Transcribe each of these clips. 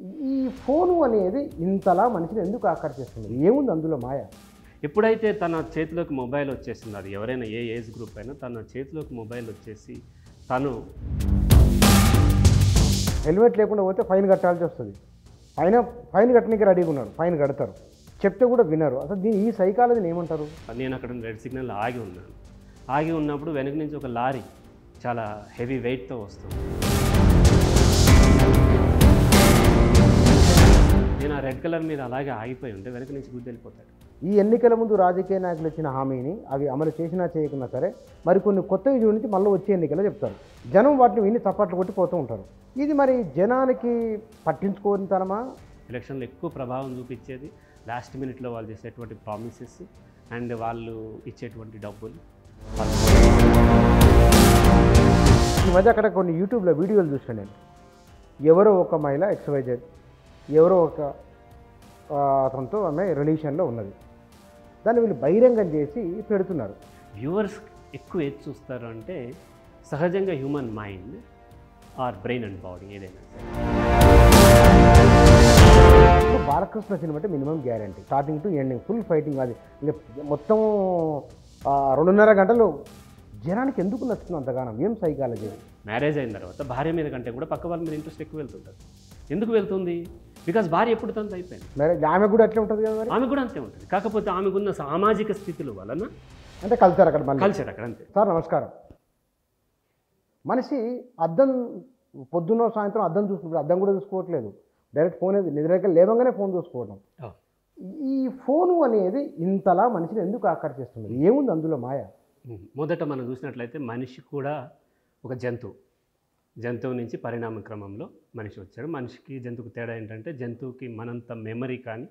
ఈ ఫోను అనేది ఇంతలా మనిషిని ఎందుకు ఆకర్షిస్తుంది? ఏముంది అందులో మాయ? ఎప్పుడైతే తన చేతిలోకి మొబైల్ వచ్చేసింది అది ఎవరైనా ఏ ఏజ్ గ్రూప్ అయినా తన చేతిలోకి మొబైల్ వచ్చేసి తను హెల్మెట్ లేకుండా పోతే ఫైన్ కట్టాల్సి వస్తుంది. ఫైన్ ఫైన్ కట్టడానికి రెడీగా ఉన్నారు. ఫైన్ కడతారు. చెప్తే కూడా వినరు. అసలు దీని ఈ సైకాలజీని ఏమంటారు? నేను అక్కడ రెడ్ సిగ్నల్ ఆగి ఉన్నాను. ఆగి ఉన్నప్పుడు వెనక నుంచి ఒక లారీ చాలా హెవీ వెయిట్తో వస్తుంది. నేను ఆ రెడ్ కలర్ మీద అలాగే ఆగిపోయి ఉంటే వెనక నుంచి గుద్ది వెళ్ళిపోతాడు. ఈ ఎన్నికల ముందు రాజకీయ నాయకులు ఇచ్చిన హామీని అవి అమలు చేసినా చేయకున్నా సరే మరికొన్ని కొత్తవి చూడించి మళ్ళీ వచ్చే ఎన్నికల్లో చెప్తారు. జనం వాటిని విని చప్పట్లు కొట్టి పోతూ ఉంటారు. ఇది మరి జనానికి పట్టించుకోనితనమా? ఎలక్షన్లో ఎక్కువ ప్రభావం చూపించేది లాస్ట్ మినిట్లో వాళ్ళు చేసేటువంటి ప్రామిసెస్ అండ్ వాళ్ళు ఇచ్చేటువంటి డబ్బులు. ఈ మధ్య అక్కడ కొన్ని యూట్యూబ్లో వీడియోలు చూసాను నేను. ఎవరో ఒక మహిళ ఎక్స్వైజెడ్ ఎవరో ఒక అతనితో ఆమె రిలేషన్లో ఉన్నది. దాన్ని వీళ్ళు బహిరంగం చేసి పెడుతున్నారు. వ్యూవర్స్ ఎక్కువ ఏది చూస్తారు అంటే సహజంగా human mind or brain and body ఏదైనా బాలకృష్ణ సినిమా అంటే minimum guarantee starting to ending full fighting అది. ఇంకా మొత్తం రెండున్నర గంటలు జనానికి ఎందుకు నచ్చుతుంది అంతగానం? ఏం సైకాలజీ మ్యారేజ్ అయిన తర్వాత భార్య మీద కంటే కూడా పక్క వాళ్ళ మీద ఇంట్రెస్ట్ ఎక్కువ వెళ్తుంటుంది. ఎందుకు వెళ్తుంది? బికాజ్ భార్య ఎప్పుడు తనతో అయిపోయింది. మరి ఆమె కూడా ఎట్లా ఉంటుంది కదా ఆమె కూడా అంతే ఉంటుంది. కాకపోతే ఆమెకున్న సామాజిక స్థితుల వలన అంటే కలుతారు అక్కడ కల్చర్ అక్కడ అంతే. సార్ నమస్కారం. మనిషి అద్దం పొద్దున్న సాయంత్రం అద్దం చూసుకుంటాడు. అద్దం కూడా చూసుకోవట్లేదు. డైరెక్ట్ ఫోన్ నిద్రకి లేవగానే ఫోన్ చూసుకోవడం. ఈ ఫోను అనేది ఇంతలా మనిషిని ఎందుకు ఆకర్షిస్తుంది? ఏముంది అందులో మాయ. మొదట మనం చూసినట్లయితే మనిషి కూడా ఒక జంతువు. జంతువు నుంచి పరిణామ క్రమంలో మనిషి వచ్చాడు. మనిషికి జంతువుకి తేడా ఏంటంటే జంతువుకి మనంత మెమరీ కానీ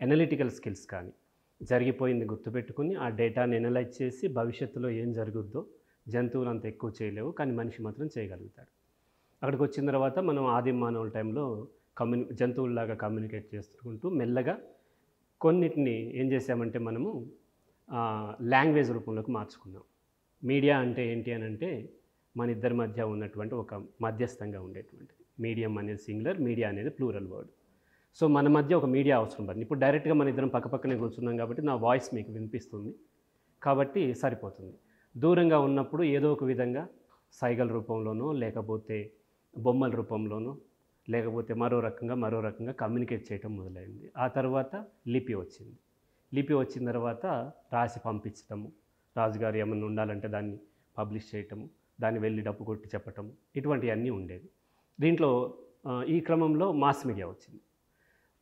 ఎనలిటికల్ స్కిల్స్ కానీ జరిగిపోయింది గుర్తుపెట్టుకుని ఆ డేటాని ఎనలైజ్ చేసి భవిష్యత్తులో ఏం జరుగుద్దో జంతువులు అంత ఎక్కువ చేయలేవు కానీ మనిషి మాత్రం చేయగలుగుతాడు. అక్కడికి వచ్చిన తర్వాత మనం ఆది మానవుల టైంలో కమ్యూని జంతువుల్లాగా కమ్యూనికేట్ చేసుకుంటూ మెల్లగా కొన్నిటిని ఏం చేసామంటే మనము లాంగ్వేజ్ రూపంలోకి మార్చుకున్నాం. మీడియా అంటే ఏంటి అని అంటే మన ఇద్దరి మధ్య ఉన్నటువంటి ఒక మధ్యస్థంగా ఉండేటువంటిది. మీడియం అనేది సింగులర్ మీడియా అనేది ప్లూరల్ వర్డ్. సో మన మధ్య ఒక మీడియా అవసరం పడింది. ఇప్పుడు డైరెక్ట్గా మన ఇద్దరం పక్కపక్కనే కూర్చున్నాం కాబట్టి నా వాయిస్ మీకు వినిపిస్తుంది. కాబట్టి సరిపోతుంది. దూరంగా ఉన్నప్పుడు ఏదో ఒక విధంగా సైగల రూపంలోనో లేకపోతే బొమ్మల రూపంలోనో లేకపోతే మరో రకంగా మరో రకంగా కమ్యూనికేట్ చేయటం మొదలైంది. ఆ తర్వాత లిపి వచ్చింది. లిపి వచ్చిన తర్వాత రాసి పంపించటము రాజుగారు ఏమన్నా ఉండాలంటే దాన్ని పబ్లిష్ చేయటము దాన్ని వెళ్ళి డబ్బు కొట్టి చెప్పటం ఇటువంటివన్నీ ఉండేవి. దీంట్లో ఈ క్రమంలో మాస్ మీడియా వచ్చింది.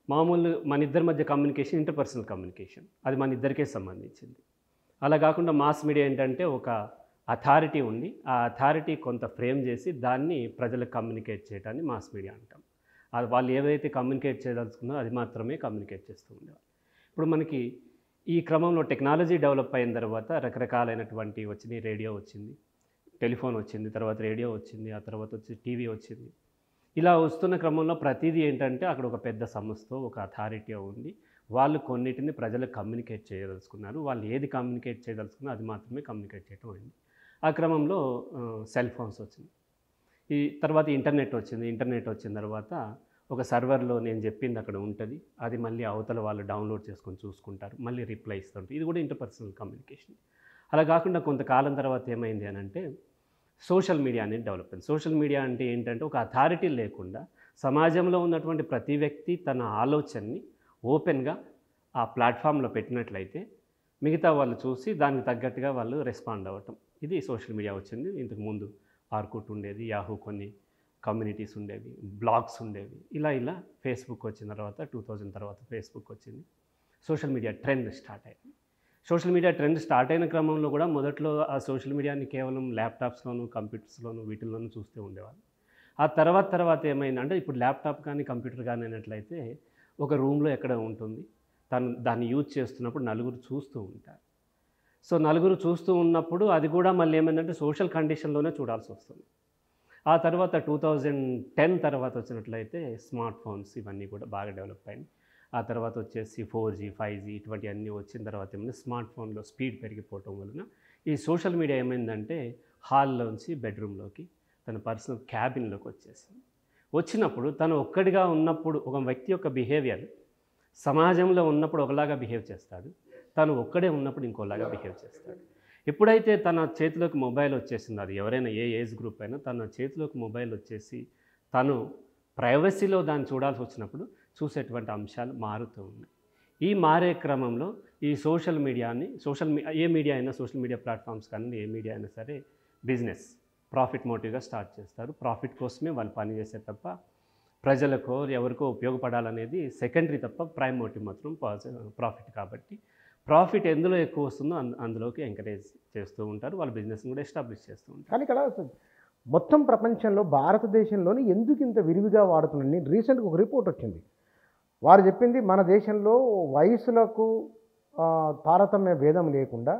మామూలు మన ఇద్దరి మధ్య కమ్యూనికేషన్ ఇంటర్పర్సనల్ కమ్యూనికేషన్. అది మన ఇద్దరికే సంబంధించింది. అలా కాకుండా మాస్ మీడియా ఏంటంటే ఒక అథారిటీ ఉంది. ఆ అథారిటీ కొంత ఫ్రేమ్ చేసి దాన్ని ప్రజలకు కమ్యూనికేట్ చేయడాన్ని మాస్ మీడియా అంటాం. అది వాళ్ళు ఏదైతే కమ్యూనికేట్ చేయదలుచుకున్నారో అది మాత్రమే కమ్యూనికేట్ చేస్తూ ఉండేవారు ఇప్పుడు మనకి ఈ క్రమంలో టెక్నాలజీ డెవలప్ అయిన తర్వాత రకరకాలైనటువంటి వచ్చినాయి రేడియో వచ్చింది. టెలిఫోన్ వచ్చింది తర్వాత రేడియో వచ్చింది ఆ తర్వాత వచ్చి టీవీ వచ్చింది. ఇలా వస్తున్న క్రమంలో ప్రతిదీ ఏంటంటే అక్కడ ఒక పెద్ద సంస్థ ఒక అథారిటీ ఉంది వాళ్ళు కొన్నిటిని ప్రజలకు కమ్యూనికేట్ చేయదలుచుకున్నారు. వాళ్ళు ఏది కమ్యూనికేట్ చేయదలుచుకున్నారో అది మాత్రమే కమ్యూనికేట్ చేయడం అయింది. ఆ క్రమంలో సెల్ ఫోన్స్ వచ్చింది. ఈ తర్వాత ఇంటర్నెట్ వచ్చింది. ఇంటర్నెట్ వచ్చిన తర్వాత ఒక సర్వర్లో నేను చెప్పింది అక్కడ ఉంటుంది. అది మళ్ళీ అవతల వాళ్ళు డౌన్లోడ్ చేసుకొని చూసుకుంటారు. మళ్ళీ రిప్లై ఇస్తుంటారు. ఇది కూడా ఇంటర్పర్సనల్ కమ్యూనికేషన్. అలా కాకుండా కొంతకాలం తర్వాత ఏమైంది అని అంటే సోషల్ మీడియా అనేది డెవలప్ అయింది. సోషల్ మీడియా అంటే ఏంటంటే ఒక అథారిటీ లేకుండా సమాజంలో ఉన్నటువంటి ప్రతి వ్యక్తి తన ఆలోచనని ఓపెన్గా ఆ ప్లాట్ఫామ్లో పెట్టినట్లయితే మిగతా వాళ్ళు చూసి దానికి తగ్గట్టుగా వాళ్ళు రెస్పాండ్ అవ్వటం. ఇది సోషల్ మీడియా వచ్చింది. ఇంతకు ముందు ఆర్కుట్ ఉండేది యాహూ కొన్ని కమ్యూనిటీస్ ఉండేవి బ్లాగ్స్ ఉండేవి. ఇలా ఇలా ఫేస్బుక్ వచ్చిన తర్వాత టూ థౌజండ్ తర్వాత ఫేస్బుక్ వచ్చింది. సోషల్ మీడియా ట్రెండ్ స్టార్ట్ అయింది. సోషల్ మీడియా ట్రెండ్ స్టార్ట్ అయిన క్రమంలో కూడా మొదట్లో ఆ సోషల్ మీడియాని కేవలం ల్యాప్టాప్స్లోను కంప్యూటర్స్లోను వీటిల్లోనూ చూస్తూ ఉండేవాళ్ళు. ఆ తర్వాత తర్వాత ఏమైందంటే ఇప్పుడు ల్యాప్టాప్ కానీ కంప్యూటర్ కానీ అయినట్లయితే ఒక రూమ్లో ఎక్కడ ఉంటుంది? తను దాన్ని యూజ్ చేస్తున్నప్పుడు నలుగురు చూస్తూ ఉంటారు. సో నలుగురు చూస్తూ ఉన్నప్పుడు అది కూడా మళ్ళీ ఏమైందంటే సోషల్ కండిషన్లోనే చూడాల్సి వస్తుంది. ఆ తర్వాత టూ థౌజండ్ టెన్ తర్వాత వచ్చినట్లయితే స్మార్ట్ ఫోన్స్ ఇవన్నీ కూడా బాగా డెవలప్ అయింది ఆ తర్వాత వచ్చేసి ఫోర్ జీ ఫైవ్ జీ ఇటువంటి అన్నీ వచ్చిన తర్వాత ఏమైనా స్మార్ట్ ఫోన్లో స్పీడ్ పెరిగిపోవటం వలన ఈ సోషల్ మీడియా ఏమైందంటే హాల్లోంచి బెడ్రూమ్లోకి తన పర్సనల్ క్యాబిన్లోకి వచ్చేసింది. వచ్చినప్పుడు తను ఒక్కడిగా ఉన్నప్పుడు ఒక వ్యక్తి యొక్క బిహేవియర్ సమాజంలో ఉన్నప్పుడు ఒకలాగా బిహేవ్ చేస్తాడు. తను ఒక్కడే ఉన్నప్పుడు ఇంకోలాగా బిహేవ్ చేస్తాడు. ఎప్పుడైతే తన చేతిలోకి మొబైల్ వచ్చేసింది అది ఎవరైనా ఏ ఏజ్ గ్రూప్ అయినా తన చేతిలోకి మొబైల్ వచ్చేసి తను ప్రైవసీలో దాన్ని చూడాల్సి వచ్చినప్పుడు చూసేటువంటి అంశాలు మారుతూ ఉన్నాయి. ఈ మారే క్రమంలో ఈ సోషల్ మీడియాని సోషల్ మీ ఏ మీడియా అయినా సోషల్ మీడియా ప్లాట్ఫామ్స్ కానీ ఏ మీడియా అయినా సరే బిజినెస్ ప్రాఫిట్ మోటివ్గా స్టార్ట్ చేస్తారు. ప్రాఫిట్ కోసమే వాళ్ళు పనిచేసే తప్ప ప్రజలకో ఎవరికో ఉపయోగపడాలనేది సెకండరీ తప్ప ప్రైమ్ మోటివ్ మాత్రం ప్రాఫిట్ కాబట్టి ప్రాఫిట్ ఎందులో ఎక్కువ వస్తుందో అంద- అందులోకి ఎంకరేజ్ చేస్తూ ఉంటారు. వాళ్ళ బిజినెస్ని కూడా ఎస్టాబ్లిష్ చేస్తూ ఉంటారు. కానీ ఇక్కడ మొత్తం ప్రపంచంలో భారతదేశంలోని ఎందుకు ఇంత విరివిగా వాడుతుందని రీసెంట్గా ఒక రిపోర్ట్ వచ్చింది. వారు చెప్పింది మన దేశంలో వయసులకు తారతమ్య భేదం లేకుండా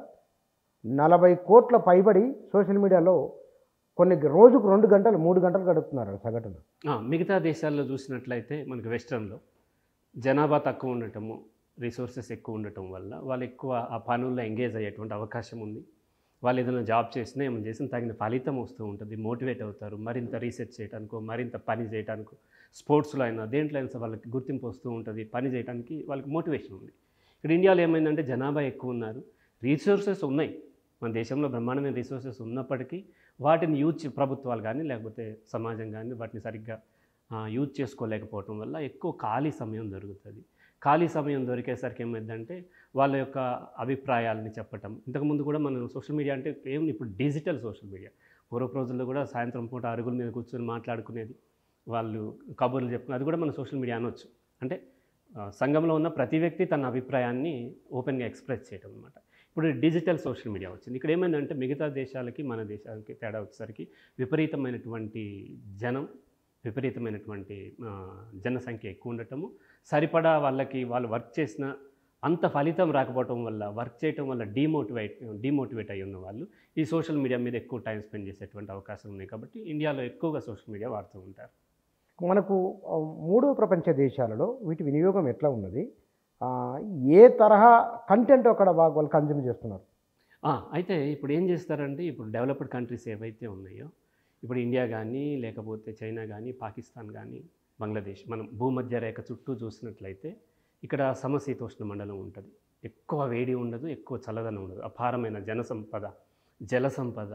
నలభై కోట్ల పైబడి సోషల్ మీడియాలో కొన్ని రోజుకు రెండు గంటలు మూడు గంటలు గడుపుతున్నారు సగటున. మిగతా దేశాల్లో చూసినట్లయితే మనకి వెస్ట్రన్లో జనాభా తక్కువ ఉండటము రిసోర్సెస్ ఎక్కువ ఉండటం వల్ల వాళ్ళు ఎక్కువ ఆ పనుల్లో ఎంగేజ్ అయ్యేటువంటి అవకాశం ఉంది. వాళ్ళు ఏదైనా జాబ్ చేసినా ఏమైనా చేసినా తగిన ఫలితం వస్తూ ఉంటుంది మోటివేట్ అవుతారు. మరింత రీసెర్చ్ చేయడానికో మరింత పని చేయడానికో స్పోర్ట్స్లో అయినా దేంట్లో అయినా వాళ్ళకి గుర్తింపు వస్తూ ఉంటుంది పని చేయడానికి వాళ్ళకి మోటివేషన్ ఉంది. ఇక్కడ ఇండియాలో ఏమైందంటే జనాభా ఎక్కువ ఉన్నారు. రీసోర్సెస్ ఉన్నాయి. మన దేశంలో బ్రహ్మాండమైన రీసోర్సెస్ ఉన్నప్పటికీ వాటిని యూజ్ ప్రభుత్వాలు కానీ లేకపోతే సమాజం కానీ వాటిని సరిగ్గా యూజ్ చేసుకోలేకపోవటం వల్ల ఎక్కువ ఖాళీ సమయం దొరుకుతుంది. ఖాళీ సమయం దొరికేసరికి ఏమైందంటే వాళ్ళ యొక్క అభిప్రాయాలని చెప్పటం. ఇంతకుముందు కూడా మనం సోషల్ మీడియా అంటే ఏమి ఇప్పుడు డిజిటల్ సోషల్ మీడియా. పూర్వపు రోజుల్లో కూడా సాయంత్రం పూట అరుగుల మీద కూర్చొని మాట్లాడుకునేది. వాళ్ళు కబుర్లు చెప్పుకుని అది కూడా మన సోషల్ మీడియా అనొచ్చు. అంటే సంఘంలో ఉన్న ప్రతి వ్యక్తి తన అభిప్రాయాన్ని ఓపెన్గా ఎక్స్ప్రెస్ చేయడం అనమాట ఇప్పుడు డిజిటల్ సోషల్ మీడియా వచ్చింది. ఇక్కడ ఏమైందంటే మిగతా దేశాలకి మన దేశాలకి తేడా వచ్చేసరికి విపరీతమైనటువంటి జనం విపరీతమైనటువంటి జనసంఖ్య ఎక్కువ ఉండటము సరిపడా వాళ్ళకి వాళ్ళు వర్క్ చేసిన అంత ఫలితం రాకపోవటం వల్ల వర్క్ చేయటం వల్ల డిమోటివేట్ డిమోటివేట్ అయి ఉన్న వాళ్ళు ఈ సోషల్ మీడియా మీద ఎక్కువ టైం స్పెండ్ చేసేటువంటి అవకాశం ఉన్నాయి. కాబట్టి ఇండియాలో ఎక్కువగా సోషల్ మీడియా వాడుతూ ఉంటారు. మనకు మూడో ప్రపంచ దేశాలలో వీటి వినియోగం ఎట్లా ఉన్నది? ఏ తరహా కంటెంట్ అక్కడ బాగా వాళ్ళు కన్జ్యూమ్ చేస్తున్నారు? అయితే ఇప్పుడు ఏం చేస్తారంటే ఇప్పుడు డెవలప్డ్ కంట్రీస్ ఏవైతే ఉన్నాయో ఇప్పుడు ఇండియా కానీ లేకపోతే చైనా కానీ పాకిస్తాన్ కానీ బంగ్లాదేశ్ మనం భూమధ్య రేఖ చుట్టూ చూసినట్లయితే ఇక్కడ సమశీతోష్ణ మండలం ఉంటుంది. ఎక్కువ వేడి ఉండదు ఎక్కువ చల్లదనం ఉండదు. అపారమైన జనసంపద జల సంపద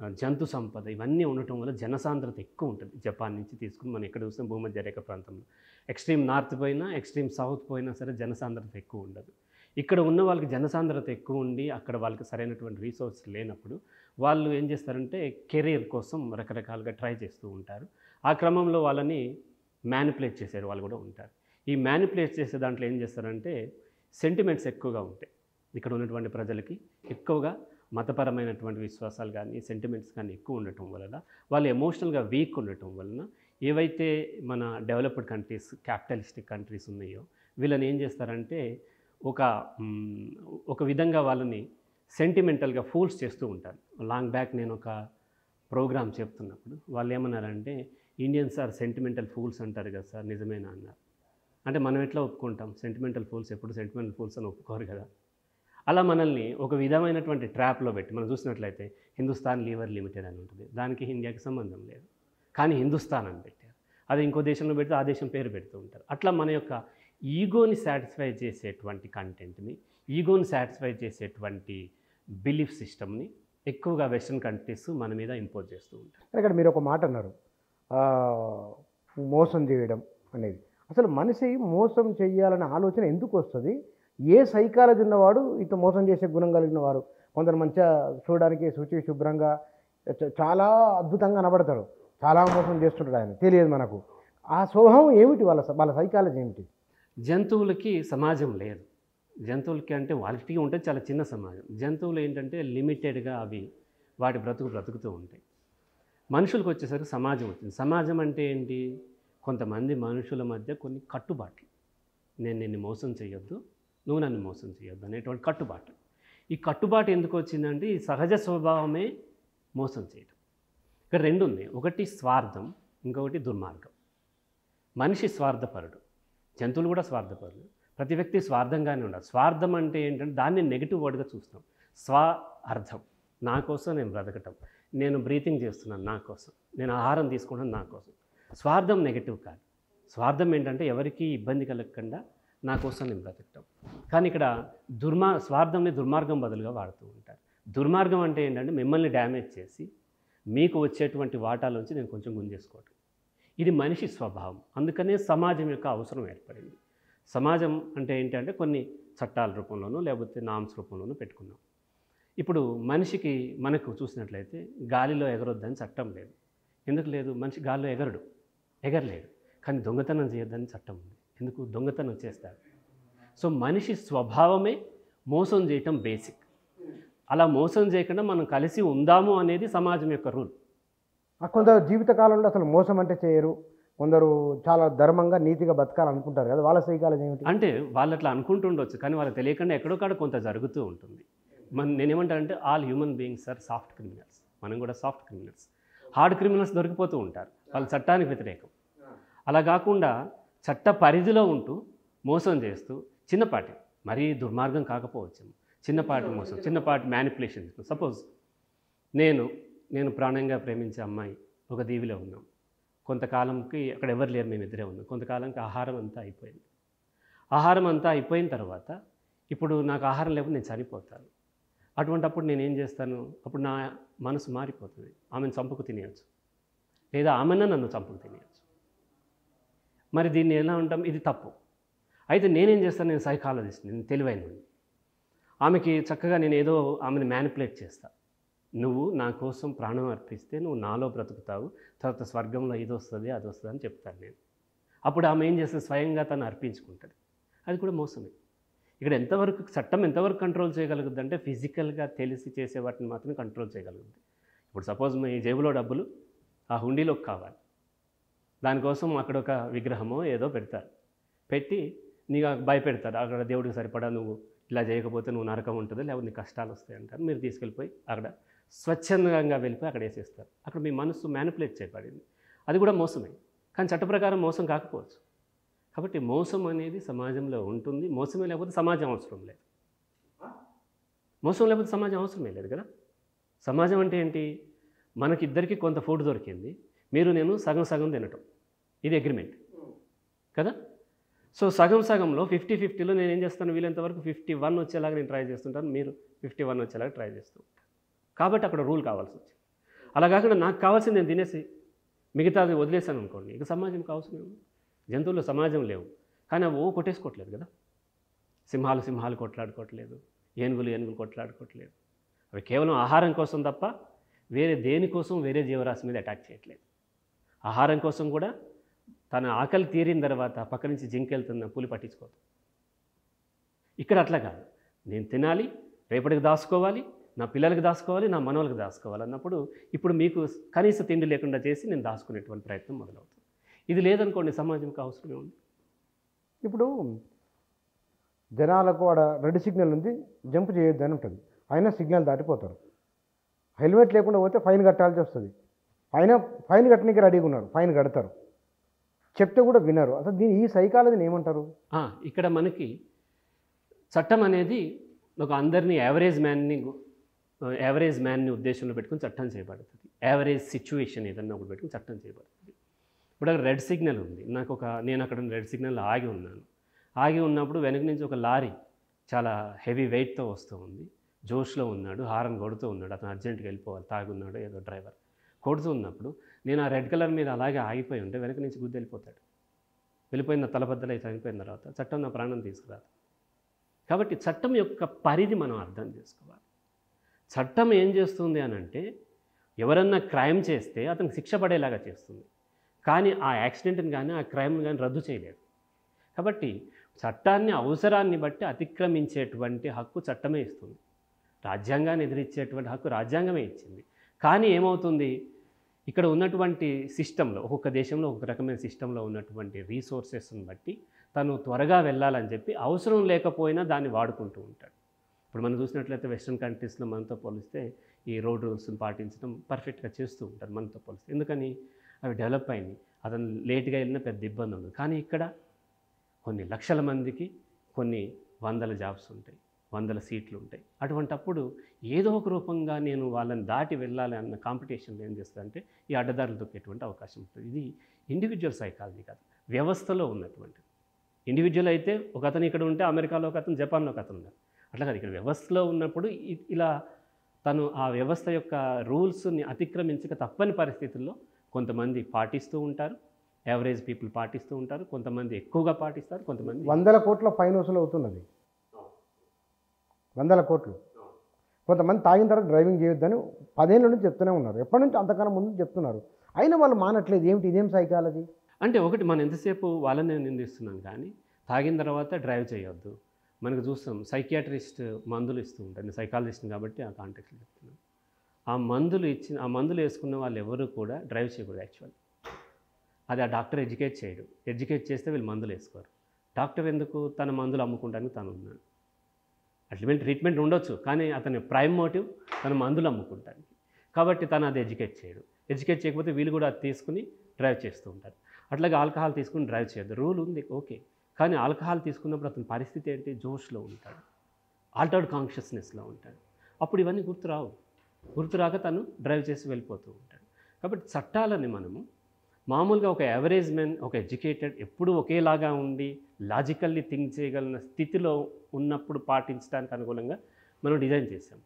జంతు సంపద ఇవన్నీ ఉండటం వల్ల జనసాంద్రత ఎక్కువ ఉంటుంది. జపాన్ నుంచి తీసుకుని మనం ఎక్కడ చూసినా భూమధ్య రేఖ ప్రాంతంలో. ఎక్స్ట్రీమ్ నార్త్ పోయినా ఎక్స్ట్రీమ్ సౌత్ పోయినా సరే జనసాంద్రత ఎక్కువ ఉండదు. ఇక్కడ ఉన్న వాళ్ళకి జనసాంద్రత ఎక్కువ ఉండి అక్కడ వాళ్ళకి సరైనటువంటి రీసోర్స్ లేనప్పుడు వాళ్ళు ఏం చేస్తారంటే కెరీర్ కోసం రకరకాలుగా ట్రై చేస్తూ ఉంటారు. ఆ క్రమంలో వాళ్ళని మ్యానిపులేట్ చేసే వాళ్ళు కూడా ఉంటారు. ఈ మ్యానిపులేట్ చేసే దాంట్లో ఏం చేస్తారంటే సెంటిమెంట్స్ ఎక్కువగా ఉంటాయి. ఇక్కడ ఉన్నటువంటి ప్రజలకి ఎక్కువగా మతపరమైనటువంటి విశ్వాసాలు కానీ సెంటిమెంట్స్ కానీ ఎక్కువ ఉండటం వలన వాళ్ళు ఎమోషనల్గా వీక్ ఉండటం వలన ఏవైతే మన డెవలప్డ్ కంట్రీస్ క్యాపిటలిస్టిక్ కంట్రీస్ ఉన్నాయో వీళ్ళని ఏం చేస్తారంటే ఒక ఒక విధంగా వాళ్ళని సెంటిమెంటల్గా ఫూల్స్ చేస్తూ ఉంటారు. లాంగ్ బ్యాక్ నేను ఒక ప్రోగ్రామ్ చెప్తున్నప్పుడు వాళ్ళు ఏమన్నారంటే ఇండియన్స్ ఆర్ సెంటిమెంటల్ ఫూల్స్ అంటారు కదా సార్ నిజమేనా అన్నారు. అంటే మనం ఎట్లా ఒప్పుకుంటాం? సెంటిమెంటల్ ఫూల్స్ ఎప్పుడు సెంటిమెంటల్ ఫూల్స్ అని ఒప్పుకోరు కదా. అలా మనల్ని ఒక విధమైనటువంటి ట్రాప్లో పెట్టి మనం చూసినట్లయితే హిందుస్థాన్ లీవర్ లిమిటెడ్ అని ఉంటుంది. దానికి ఇండియాకి సంబంధం లేదు. కానీ హిందుస్థాన్ అని పెట్టారు. అది ఇంకో దేశంలో పెడితే ఆ దేశం పేరు పెడుతూ ఉంటారు. అట్లా మన యొక్క ఈగోని సాటిస్ఫై చేసేటువంటి కంటెంట్ని ఈగోని సాటిస్ఫై చేసేటువంటి బిలీఫ్ సిస్టమ్ని ఎక్కువగా వెస్ట్రన్ కంట్రీస్ మన మీద ఇంపోజ్ చేస్తూ ఉంటారు. ఇక్కడ మీరు ఒక మాట అన్నారు. మోసం చేయడం అనేది. అసలు మనిషి మోసం చేయాలనే ఆలోచన ఎందుకు వస్తుంది? ఏ సైకాలజీ ఉన్నవాడు ఇటు మోసం చేసే గుణం కలిగిన వారు. కొందరు మంచిగా చూడడానికి శుచి శుభ్రంగా చాలా అద్భుతంగా కనబడతాడు చాలా మోసం చేస్తుంటాడు ఆయన. తెలియదు మనకు. ఆ స్వభావం ఏమిటి వాళ్ళ వాళ్ళ సైకాలజీ ఏమిటి? జంతువులకి సమాజం లేదు. జంతువులకి అంటే వాళ్ళకి ఉంటే చాలా చిన్న సమాజం. జంతువులు ఏంటంటే లిమిటెడ్గా అవి వాటి బ్రతుకు బ్రతుకుతూ ఉంటాయి. మనుషులకు వచ్చేసరికి సమాజం వచ్చింది. సమాజం అంటే ఏంటి? కొంతమంది మనుషుల మధ్య కొన్ని కట్టుబాట్లు. నేను నిన్ను మోసం చేయొద్దు. నువ్వు నన్ను మోసం చేయొద్దు అనేటువంటి కట్టుబాటు. ఈ కట్టుబాటు ఎందుకు వచ్చిందంటే ఈ సహజ స్వభావమే మోసం చేయడం ఇక్కడ రెండు ఉంది ఒకటి స్వార్థం ఇంకొకటి దుర్మార్గం. మనిషి స్వార్థపరుడు. జంతువులు కూడా స్వార్థపరులు. ప్రతి వ్యక్తి స్వార్థంగానే ఉండాలి. స్వార్థం అంటే ఏంటంటే దాన్ని నెగిటివ్ వర్డ్గా చూస్తాం. స్వ అర్థం. నా కోసం నేను బ్రతకటం. నేను బ్రీతింగ్ చేస్తున్నాను నా కోసం. నేను ఆహారం తీసుకుంటాను నా కోసం. స్వార్థం నెగటివ్ కాదు. స్వార్థం ఏంటంటే ఎవరికీ ఇబ్బంది కలగకుండా నా కోసం నేను బ్రతకటం. కానీ ఇక్కడ దుర్మా స్వార్థంని దుర్మార్గం బదులుగా వాడుతూ ఉంటారు. దుర్మార్గం అంటే ఏంటంటే మిమ్మల్ని డ్యామేజ్ చేసి మీకు వచ్చేటువంటి వాటాలోంచి నేను కొంచెం గుంజేసుకోవటం. ఇది మనిషి స్వభావం. అందుకనే సమాజం యొక్క అవసరం ఏర్పడింది. సమాజం అంటే ఏంటంటే కొన్ని చట్టాల రూపంలోనూ లేకపోతే నామ్స్ రూపంలోనూ పెట్టుకున్నాం. ఇప్పుడు మనిషికి మనకు చూసినట్లయితే గాలిలో ఎగరొద్దని చట్టం లేదు. ఎందుకు లేదు? మనిషి గాలిలో ఎగరడు. ఎగరలేడు. కానీ దొంగతనం చేయొద్దని చట్టం ఉంది. ఎందుకు? దొంగతనం చేస్తాడు సో మనిషి స్వభావమే మోసం చేయటం బేసిక్ అలా మోసం చేయకుండా మనం కలిసి ఉందాము అనేది సమాజం యొక్క రూల్ కొందరు జీవితకాలంలో అసలు మోసం అంటే చేయరు. కొందరు చాలా ధర్మంగా నీతిగా బతకాలనుకుంటారు కదా. వాళ్ళ సైకాలజీ ఏమిటి? అంటే వాళ్ళు అట్లా అనుకుంటుండొచ్చు కానీ వాళ్ళకి తెలియకుండా ఎక్కడో కాడ కొంత జరుగుతూ ఉంటుంది. మన నేనేమంటానంటే all human beings are soft criminals మనం కూడా సాఫ్ట్ క్రిమినల్స్ హార్డ్ క్రిమినల్స్ దొరికిపోతూ ఉంటారు. వాళ్ళు చట్టానికి వ్యతిరేకం. అలా కాకుండా చట్ట పరిధిలో ఉంటూ మోసం చేస్తూ చిన్నపాటి మరీ దుర్మార్గం కాకపోవచ్చు చిన్నపాటి మోసం చిన్నపాటి మ్యానిపులేషన్ సపోజ్ నేను నేను ప్రాణంగా ప్రేమించే అమ్మాయి ఒక దీవిలో ఉన్నాం. కొంతకాలంకి అక్కడ ఎవరు లేరు మేము ఇద్దరే ఉన్నాం. కొంతకాలంకి ఆహారం అంతా అయిపోయింది. ఆహారం అంతా అయిపోయిన తర్వాత ఇప్పుడు నాకు ఆహారం లేకపోతే నేను చనిపోతాను. అటువంటప్పుడు నేను ఏం చేస్తాను? అప్పుడు నా మనసు మారిపోతుంది. ఆమెను చంపుకు తినేయచ్చు. లేదా ఆమెన నన్ను చంపుకు తినేయచ్చు. మరి దీన్ని ఎలా ఉంటాం? ఇది తప్పు. అయితే నేనేం చేస్తాను? నేను సైకాలజిస్ట్ నేను తెలివైన ఆమెకి చక్కగా నేను ఏదో ఆమెను మ్యానిపులేట్ చేస్తా. నువ్వు నా కోసం ప్రాణం అర్పిస్తే నువ్వు నాలో బ్రతుకుతావు. తర్వాత స్వర్గంలో ఇది వస్తుంది అది వస్తుంది అని చెప్తాను నేను. అప్పుడు ఆమె ఏం చేస్తుంది? స్వయంగా తను అర్పించుకుంటుంది. అది కూడా మోసమే. ఇక్కడ ఎంతవరకు చట్టం ఎంతవరకు కంట్రోల్ చేయగలుగుద్ది అంటే ఫిజికల్గా తెలిసి చేసే వాటిని మాత్రం కంట్రోల్ చేయగలుగుద్ది. ఇప్పుడు సపోజ్ మీ జేబులో డబ్బులు ఆ హుండీలోకి కావాలి. దానికోసం అక్కడ ఒక విగ్రహమో ఏదో పెడతారు. పెట్టి నీకు భయపెడతారు. అక్కడ దేవుడికి సరిపడా నువ్వు ఇలా చేయకపోతే నువ్వు నరకం ఉంటుంది? లేకపోతే నీకు కష్టాలు వస్తాయి అంటారు. మీరు తీసుకెళ్ళిపోయి అక్కడ స్వచ్ఛందంగా వెళ్ళిపోయి అక్కడ వేసేస్తారు. అక్కడ మీ మనసు మ్యానిపులేట్ చేయబడింది. అది కూడా మోసమే. కానీ చట్ట ప్రకారం మోసం కాకపోవచ్చు. కాబట్టి మోసం అనేది సమాజంలో ఉంటుంది. మోసమే లేకపోతే సమాజం అవసరం లేదు. మోసం లేకపోతే సమాజం అవసరమే లేదు కదా? సమాజం అంటే ఏంటి? మనకిద్దరికి కొంత ఫుడ్ దొరికింది. మీరు నేను సగం సగం తినటం. ఇది అగ్రిమెంట్ కదా? సో సగం సగంలో ఫిఫ్టీ ఫిఫ్టీలో నేను ఏం చేస్తాను? వీలైనంత వరకు ఫిఫ్టీ వన్ వచ్చేలాగా నేను ట్రై చేస్తుంటాను. మీరు ఫిఫ్టీ వన్ వచ్చేలాగా ట్రై చేస్తూ ఉంటాను కాబట్టి అక్కడ రూల్ కావాల్సి వచ్చింది. అలా కాకుండా నాకు కావాల్సింది నేను తినేసి మిగతాది వదిలేసాను అనుకోండి. ఇక సమాజం కావాల్సిన జంతువులు సమాజం లేవు. కానీ అవి ఓ కొట్టేసుకోవట్లేదు కదా? సింహాలు సింహాలు కొట్లాడుకోవట్లేదు. ఏనుగులు ఏనుగులు కొట్లాడుకోవట్లేదు. అవి కేవలం ఆహారం కోసం తప్ప వేరే దేనికోసం వేరే జీవరాశి మీద అటాక్ చేయట్లేదు. ఆహారం కోసం కూడా తన ఆకలి తీరిన తర్వాత పక్క నుంచి జింకెళ్తున్న పులి పట్టించుకోదు. ఇక్కడ అట్లా కాదు. నేను తినాలి రేపటికి దాచుకోవాలి నా పిల్లలకి దాచుకోవాలి నా మనవలకు దాచుకోవాలి అన్నప్పుడు ఇప్పుడు మీకు కనీస తిండి లేకుండా చేసి నేను దాచుకునేటువంటి ప్రయత్నం మొదలవుతుంది. ఇది లేదనుకోండి సమాజంకి అవసరమే ఉంది. ఇప్పుడు జనాలకు ఆడ రెడ్ సిగ్నల్ ఉంది జంప్ చేయొద్దని ఉంటుంది. అయినా సిగ్నల్ దాటిపోతారు. హెల్మెట్ లేకుండా పోతే ఫైన్ కట్టాల్సి వస్తుంది. ఫైన్ ఫైన్ కట్టడానికి రెడీగా ఉన్నారు. ఫైన్ కడతారు. చెప్తే కూడా వినరు. అసలు దీని ఈ సైకాలజీని ఏమంటారు? ఇక్కడ మనకి చట్టం అనేది ఒక అందరినీ యావరేజ్ మ్యాన్ని యావరేజ్ మ్యాన్ని ఉద్దేశంలో పెట్టుకుని చట్టం చేయబడుతుంది. యావరేజ్ సిచ్యువేషన్ ఏదన్నా ఒకటి పెట్టుకుని చట్టం చేయబడుతుంది. ఇప్పుడు అక్కడ రెడ్ సిగ్నల్ ఉంది. నాకు ఒక నేను అక్కడ రెడ్ సిగ్నల్ ఆగి ఉన్నాను. ఆగి ఉన్నప్పుడు వెనక నుంచి ఒక లారీ చాలా హెవీ వెయిట్తో వస్తూ ఉంది. జోష్లో ఉన్నాడు హారన్ కొడుతూ ఉన్నాడు. అతను అర్జెంట్గా వెళ్ళిపోవాలి. తాగున్నాడు ఏదో డ్రైవర్ కొడుతూ ఉన్నప్పుడు నేను ఆ రెడ్ కలర్ మీద అలాగే ఆగిపోయి ఉంటే వెనక నుంచి గుద్ది వెళ్ళిపోతాడు. వెళ్ళిపోయిన తలబద్దలై చనిపోయిన తర్వాత చట్టం నా ప్రాణం తీసుకురాదు. కాబట్టి చట్టం యొక్క పరిధి మనం అర్థం చేసుకోవాలి. చట్టం ఏం చేస్తుంది అని అంటే ఎవరన్నా క్రైమ్ చేస్తే అతనికి శిక్ష పడేలాగా చేస్తుంది. కానీ ఆ యాక్సిడెంట్ని కానీ ఆ క్రైమ్ని కానీ రద్దు చేయలేదు కాబట్టి చట్టాన్ని అవసరాన్ని బట్టి అతిక్రమించేటువంటి హక్కు చట్టమే ఇస్తుంది. రాజ్యాంగాన్ని ఎదిరించేటువంటి హక్కు రాజ్యాంగమే ఇచ్చింది. కానీ ఏమవుతుంది? ఇక్కడ ఉన్నటువంటి సిస్టంలో ఒక్కొక్క దేశంలో ఒక్కొక్క రకమైన సిస్టంలో ఉన్నటువంటి రీసోర్సెస్ని బట్టి తను త్వరగా వెళ్ళాలని చెప్పి అవసరం లేకపోయినా దాన్ని వాడుకుంటూ ఉంటాడు. ఇప్పుడు మనం చూసినట్లయితే వెస్ట్రన్ కంట్రీస్లో మనతో పోలిస్తే ఈ రోడ్ రూల్స్ని పాటించడం పర్ఫెక్ట్గా చేస్తూ ఉంటారు మనతో పోలిస్తే. ఎందుకని? అవి డెవలప్ అయినాయి. అతను లేట్గా వెళ్ళినా పెద్ద ఇబ్బంది ఉండదు కానీ ఇక్కడ కొన్ని లక్షల మందికి కొన్ని వందల జాబ్స్ ఉంటాయి. వందల సీట్లు ఉంటాయి. అటువంటప్పుడు ఏదో ఒక రూపంగా నేను వాళ్ళని దాటి వెళ్ళాలి అన్న కాంపిటీషన్లో ఏం చేస్తారంటే ఈ అడ్డదారులు దొక్కేటువంటి అవకాశం ఉంటుంది. ఇది ఇండివిజువల్ సైకాలజీ కాదు వ్యవస్థలో ఉన్నటువంటి ఇండివిజువల్ అయితే ఒక అతను ఇక్కడ ఉంటే అమెరికాలో ఒక అతను జపాన్లో ఒక అతను ఉన్నారు. అట్లా కాదు ఇక్కడ వ్యవస్థలో ఉన్నప్పుడు ఇలా తను ఆ వ్యవస్థ యొక్క రూల్స్ని అతిక్రమించక తప్పని పరిస్థితుల్లో కొంతమంది పాటిస్తూ ఉంటారు. యావరేజ్ పీపుల్ పాటిస్తూ ఉంటారు. కొంతమంది ఎక్కువగా పాటిస్తారు. కొంతమంది వందల కోట్ల ఫైన్ వసూలు అవుతున్నది వందల కోట్లు. కొంతమంది తాగిన తర్వాత డ్రైవింగ్ చేయొద్దని పదేళ్ళ నుంచి చెప్తూనే ఉన్నారు. ఎప్పటి నుంచి అంతకన్నా ముందు చెప్తున్నారు. అయినా వాళ్ళు మానట్లేదు. ఏమిటి? ఇదేం సైకాలజీ? అంటే ఒకటి మనం ఎంతసేపు వాళ్ళని నిందిస్తున్నాం కానీ తాగిన తర్వాత డ్రైవ్ చేయొద్దు. మనకు చూస్తాం సైకియాట్రిస్ట్ మందులు ఇస్తూ ఉంటాను నేను సైకాలజిస్ట్ని కాబట్టి ఆ కాంటాక్ట్లో చెప్తున్నాను. ఆ మందులు ఇచ్చిన ఆ మందులు వేసుకున్న వాళ్ళు ఎవరు కూడా డ్రైవ్ చేయకూడదు యాక్చువల్ అది ఆ డాక్టర్ ఎడ్యుకేట్ చేయడు. ఎడ్యుకేట్ చేస్తే వీళ్ళు మందులు వేసుకోరు. డాక్టర్ ఎందుకు తన మందులు అమ్ముకుంటానికి తను ఉన్నాడు? అల్టిమేట్ ట్రీట్మెంట్ ఉండొచ్చు కానీ అతని ప్రైమ్ మోటివ్ తన మందులు అమ్ముకుంటానికి కాబట్టి తను అది ఎడ్యుకేట్ చేయడు. ఎడ్యుకేట్ చేయకపోతే వీళ్ళు కూడా అది తీసుకుని డ్రైవ్ చేస్తూ ఉంటారు. అట్లాగే ఆల్కహాల్ తీసుకుని డ్రైవ్ చేయొద్దు. రూల్ ఉంది ఓకే కానీ ఆల్కహాల్ తీసుకున్నప్పుడు అతని పరిస్థితి ఏంటి? జోష్లో ఉంటాడు. ఆల్టర్డ్ కాన్షియస్నెస్లో ఉంటాడు. అప్పుడు ఇవన్నీ గుర్తురావు. గుర్తురాక తను డ్రైవ్ చేసి వెళ్ళిపోతూ ఉంటాడు. కాబట్టి చట్టాలని మనము మామూలుగా ఒక యావరేజ్ మెన్ ఒక ఎడ్యుకేటెడ్ ఎప్పుడూ ఒకేలాగా ఉండి లాజికల్లీ థింక్ చేయగలిగిన స్థితిలో ఉన్నప్పుడు పాటించడానికి అనుగుణంగా మనం డిజైన్ చేసాం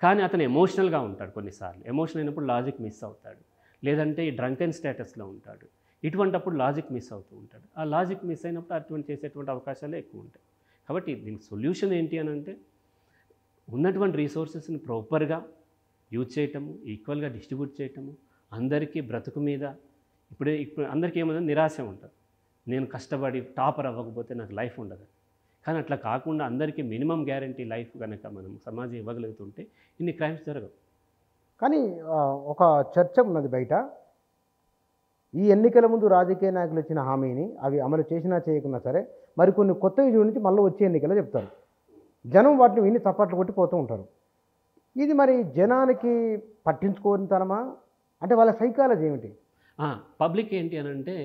కానీ అతను ఎమోషనల్గా ఉంటాడు కొన్నిసార్లు. ఎమోషనల్ అయినప్పుడు లాజిక్ మిస్ అవుతాడు. లేదంటే ఈ డ్రంకెన్ స్టేటస్లో ఉంటాడు. ఇటువంటప్పుడు లాజిక్ మిస్ అవుతూ ఉంటాడు. ఆ లాజిక్ మిస్ అయినప్పుడు అటువంటి చేసేటువంటి అవకాశాలే ఎక్కువ ఉంటాయి. కాబట్టి దీనికి సొల్యూషన్ ఏంటి అని అంటే ఉన్నటువంటి రీసోర్సెస్ని ప్రాపర్గా యూజ్ చేయటము ఈక్వల్గా డిస్ట్రిబ్యూట్ చేయటము అందరికీ బ్రతుకు మీద ఇప్పుడు ఇప్పుడు అందరికీ ఏముంది? నిరాశ ఉంటుంది. నేను కష్టపడి టాపర్ అవ్వకపోతే నాకు లైఫ్ ఉండదు. కానీ అట్లా కాకుండా అందరికీ మినిమం గ్యారంటీ లైఫ్ కనుక మనం సమాజం ఇవ్వగలుగుతుంటే ఇన్ని క్రైమ్స్ జరగవు. కానీ ఒక చర్చ ఉన్నది బయట. ఈ ఎన్నికల ముందు రాజకీయ నాయకులు ఇచ్చిన హామీని అవి అమలు చేసినా చేయకున్నా సరే మరికొన్ని కొత్తవి నుంచి మళ్ళీ వచ్చే ఎన్నికలు చెప్తారు. జనం వాటిని విని చప్పట్లు కొట్టి పోతూ ఉంటారు. ఇది మరి జనానికి పట్టించుకోనితనమా అంటే వాళ్ళ సైకాలజీ ఏమిటి? పబ్లిక్ ఏంటి అని అంటే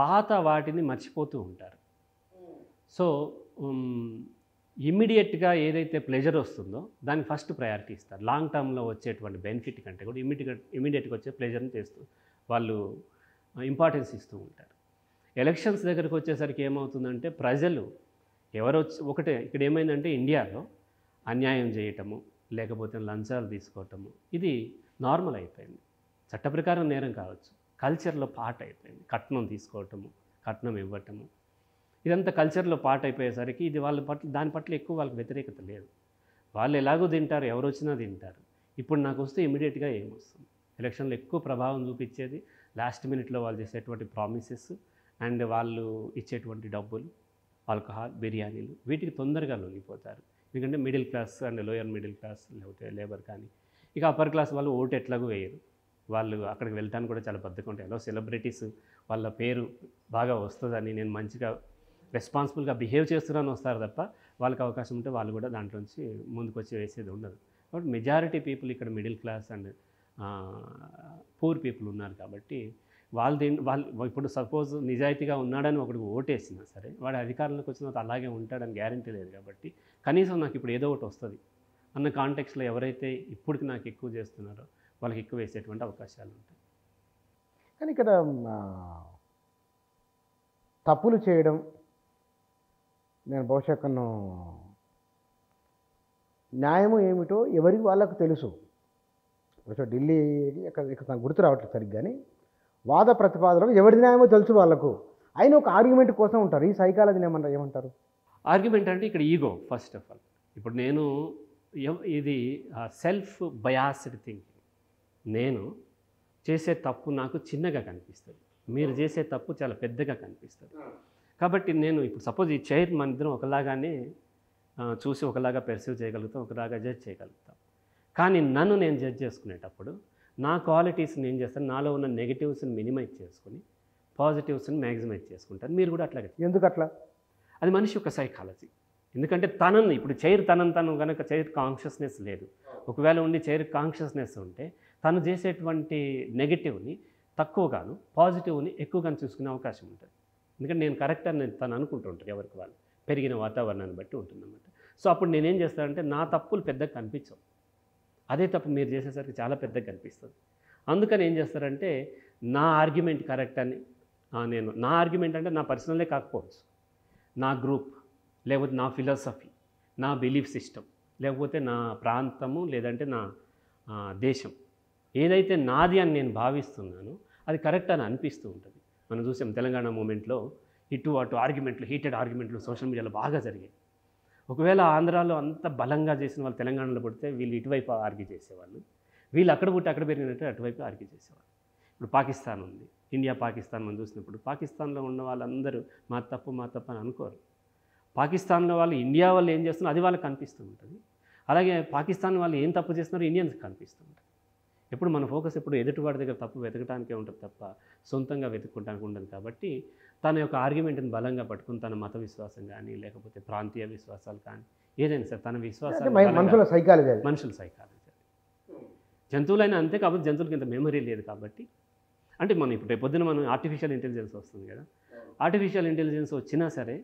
పాత వాటిని మర్చిపోతూ ఉంటారు. సో ఇమ్మీడియట్గా ఏదైతే ప్లెజర్ వస్తుందో దానికి ఫస్ట్ ప్రయారిటీ ఇస్తారు. లాంగ్ టర్మ్లో వచ్చేటువంటి బెనిఫిట్ కంటే కూడా ఇమ్మీడియట్గా ఇమ్మీడియట్గా వచ్చే ప్లెజర్ని చేస్తూ వాళ్ళు ఇంపార్టెన్స్ ఇస్తూ ఉంటారు. ఎలక్షన్స్ దగ్గరకు వచ్చేసరికి ఏమవుతుందంటే ప్రజలు ఎవరు ఒకటే ఇక్కడ ఏమైందంటే ఇండియాలో అన్యాయం చేయటము లేకపోతే లంచాలు తీసుకోవటము ఇది నార్మల్ అయిపోయింది. చట్ట ప్రకారం నేరం కావచ్చు. కల్చర్లో పాట అయిపోయింది కట్నం తీసుకోవటము కట్నం ఇవ్వటము. ఇదంతా కల్చర్లో పాట అయిపోయేసరికి ఇది వాళ్ళ పట్ల దాని పట్ల ఎక్కువ వాళ్ళకి వ్యతిరేకత లేదు. వాళ్ళు ఎలాగో తింటారు ఎవరు వచ్చినా తింటారు. ఇప్పుడు నాకు వస్తే ఇమీడియట్గా ఏమొస్తుంది? ఎలక్షన్లో ఎక్కువ ప్రభావం చూపించేది లాస్ట్ మినిట్లో వాళ్ళు చేసేటువంటి ప్రామిసెస్ అండ్ వాళ్ళు ఇచ్చేటువంటి డబ్బులు ఆల్కహాల్ బిర్యానీలు వీటికి తొందరగా లొంగిపోతారు. ఎందుకంటే middle class and lower middle class లేకపోతే లేబర్ కానీ ఇక అప్పర్ క్లాస్ వాళ్ళు ఓటు ఎట్లాగూ వేయరు. వాళ్ళు అక్కడికి వెళ్ళటానికి కూడా చాలా బద్దకం ఉంటాయి. ఎలా సెలబ్రిటీస్ వాళ్ళ పేరు బాగా వస్తుందని నేను మంచిగా రెస్పాన్సిబుల్గా బిహేవ్ చేస్తున్నాను వస్తారు తప్ప వాళ్ళకి అవకాశం ఉంటే వాళ్ళు కూడా దాంట్లోంచి ముందుకు వచ్చి వేసేది ఉండదు. కాబట్టి మెజారిటీ పీపుల్ ఇక్కడ middle class and poor people ఉన్నారు కాబట్టి వాళ్ళు దేని వాళ్ళు ఇప్పుడు సపోజ్ నిజాయితీగా ఉన్నాడని ఒకడికి ఓటేసినా సరే వాడు అధికారంలోకి వచ్చిన తర్వాత అలాగే ఉంటాడని గ్యారంటీ లేదు కాబట్టి కనీసం నాకు ఇప్పుడు ఏదో ఒకటి వస్తుంది. అన్న కాంటెక్స్లో ఎవరైతే ఇప్పటికి నాకు ఎక్కువ చేస్తున్నారో వాళ్ళకి ఎక్కువ వేసేటువంటి అవకాశాలు ఉంటాయి. కానీ ఇక్కడ తప్పులు చేయడం నేను బహుశా కన్ను న్యాయము ఏమిటో ఎవరికి వాళ్ళకు తెలుసు. బహుశా ఢిల్లీకి అక్కడ ఇక్కడ నాకు గుర్తు రావట్లేదు సరిగ్గాని వాద ప్రతిపాదనకు ఎవరి న్యాయమో తెలుసు వాళ్ళకు. అయిన ఒక ఆర్గ్యుమెంట్ కోసం ఉంటారు. ఈ సైకాలజీని ఏమంటారు ఏమంటారు? ఆర్గ్యుమెంట్ అంటే ఇక్కడ ఈగో ఫస్ట్ ఆఫ్ ఆల్ ఇప్పుడు నేను ఇది సెల్ఫ్ బయాస్డ్ థింకింగ్ నేను చేసే తప్పు నాకు చిన్నగా కనిపిస్తుంది. మీరు చేసే తప్పు చాలా పెద్దగా కనిపిస్తుంది. కాబట్టి నేను ఇప్పుడు సపోజ్ ఈ చైర్ మన ఇద్దరం ఒకలాగానే చూసి ఒకలాగా పెర్సీవ్ చేయగలుగుతాం ఒకలాగా జడ్జ్ చేయగలుగుతాం. కానీ నన్ను నేను జడ్జ్ చేసుకునేటప్పుడు నా క్వాలిటీస్ని ఏం చేస్తాను? నాలో ఉన్న నెగిటివ్స్ని మినిమైజ్ చేసుకుని పాజిటివ్స్ని మ్యాక్సిమైజ్ చేసుకుంటాను. మీరు కూడా అట్లాగే ఎందుకు అట్లా? అది మనిషి యొక్క సైకాలజీ ఎందుకంటే తనని ఇప్పుడు చైర్ తనను తను కనుక చైర్ కాన్షియస్నెస్ లేదు. ఒకవేళ ఉండి చైర్ కాన్షియస్నెస్ ఉంటే తను చేసేటువంటి నెగిటివ్ని తక్కువగాను పాజిటివ్ని ఎక్కువగాను చూసుకునే అవకాశం ఉంటుంది. ఎందుకంటే నేను కరెక్ట్ అని తను అనుకుంటుంటారు ఎవరికి వాళ్ళు. పెరిగిన వాతావరణాన్ని బట్టి ఉంటుందన్నమాట. సో అప్పుడు నేనేం చేస్తానంటే నా తప్పులు పెద్దగా కనిపించవు. అదే తప్పు మీరు చేసేసరికి చాలా పెద్దగా కనిపిస్తుంది. అందుకని ఏం చేస్తారంటే నా ఆర్గ్యుమెంట్ కరెక్ట్ అని నేను నా ఆర్గ్యుమెంట్ అంటే నా పర్సనలే కాకపోవచ్చు. నా గ్రూప్ లేకపోతే నా ఫిలాసఫీ నా బిలీఫ్ సిస్టమ్ లేకపోతే నా ప్రాంతము లేదంటే నా దేశం. ఏదైతే నాది అని నేను భావిస్తున్నానో అది కరెక్ట్ అని అనిపిస్తూ ఉంటుంది. మనం చూసాం తెలంగాణ మూమెంట్లో ఇటు అటు ఆర్గ్యుమెంట్లు హీటెడ్ ఆర్గ్యుమెంట్లు సోషల్ మీడియాలో బాగా జరిగాయి. ఒకవేళ ఆంధ్రాలో అంత బలంగా చేసిన వాళ్ళు తెలంగాణలో పుడితే వీళ్ళు ఇటువైపు ఆర్గ్యూ చేసేవాళ్ళు. వీళ్ళు అక్కడ పుట్టి అక్కడ పెరిగినట్టు అటువైపు ఆర్గ్యూ చేసేవాళ్ళు. ఇప్పుడు పాకిస్తాన్ ఉంది. ఇండియా పాకిస్తాన్ మనం చూసినప్పుడు పాకిస్తాన్లో ఉన్న వాళ్ళందరూ మా తప్పు మా తప్పు అని అనుకోరు. పాకిస్తాన్లో వాళ్ళు ఇండియా వాళ్ళు ఏం చేస్తున్నారో అది వాళ్ళకి కనిపిస్తూ ఉంటుంది. అలాగే పాకిస్తాన్ వాళ్ళు ఏం తప్పు చేస్తున్నారో ఇండియన్స్కి కనిపిస్తూ ఉంటుంది. ఎప్పుడు మన ఫోకస్ ఎప్పుడు ఎదుటివాడి దగ్గర తప్పు వెతకడానికే ఉంటుంది తప్ప సొంతంగా వెతుక్కోవడానికి ఉండదు కాబట్టి తన యొక్క ఆర్గ్యుమెంట్ని బలంగా పట్టుకుని తన మత విశ్వాసం కానీ లేకపోతే ప్రాంతీయ విశ్వాసాలు కానీ ఏదైనా సరే తన విశ్వాసాలు మనుషుల సైకాలజీ మనుషుల సైకాలజీ జంతువులైనా అంతే కాబట్టి జంతువులకి ఇంత మెమరీ లేదు కాబట్టి. అంటే మనం ఇప్పుడు పొద్దున మనం ఆర్టిఫిషియల్ ఇంటెలిజెన్స్ వస్తుంది కదా. ఆర్టిఫిషియల్ ఇంటెలిజెన్స్ వచ్చినా సరే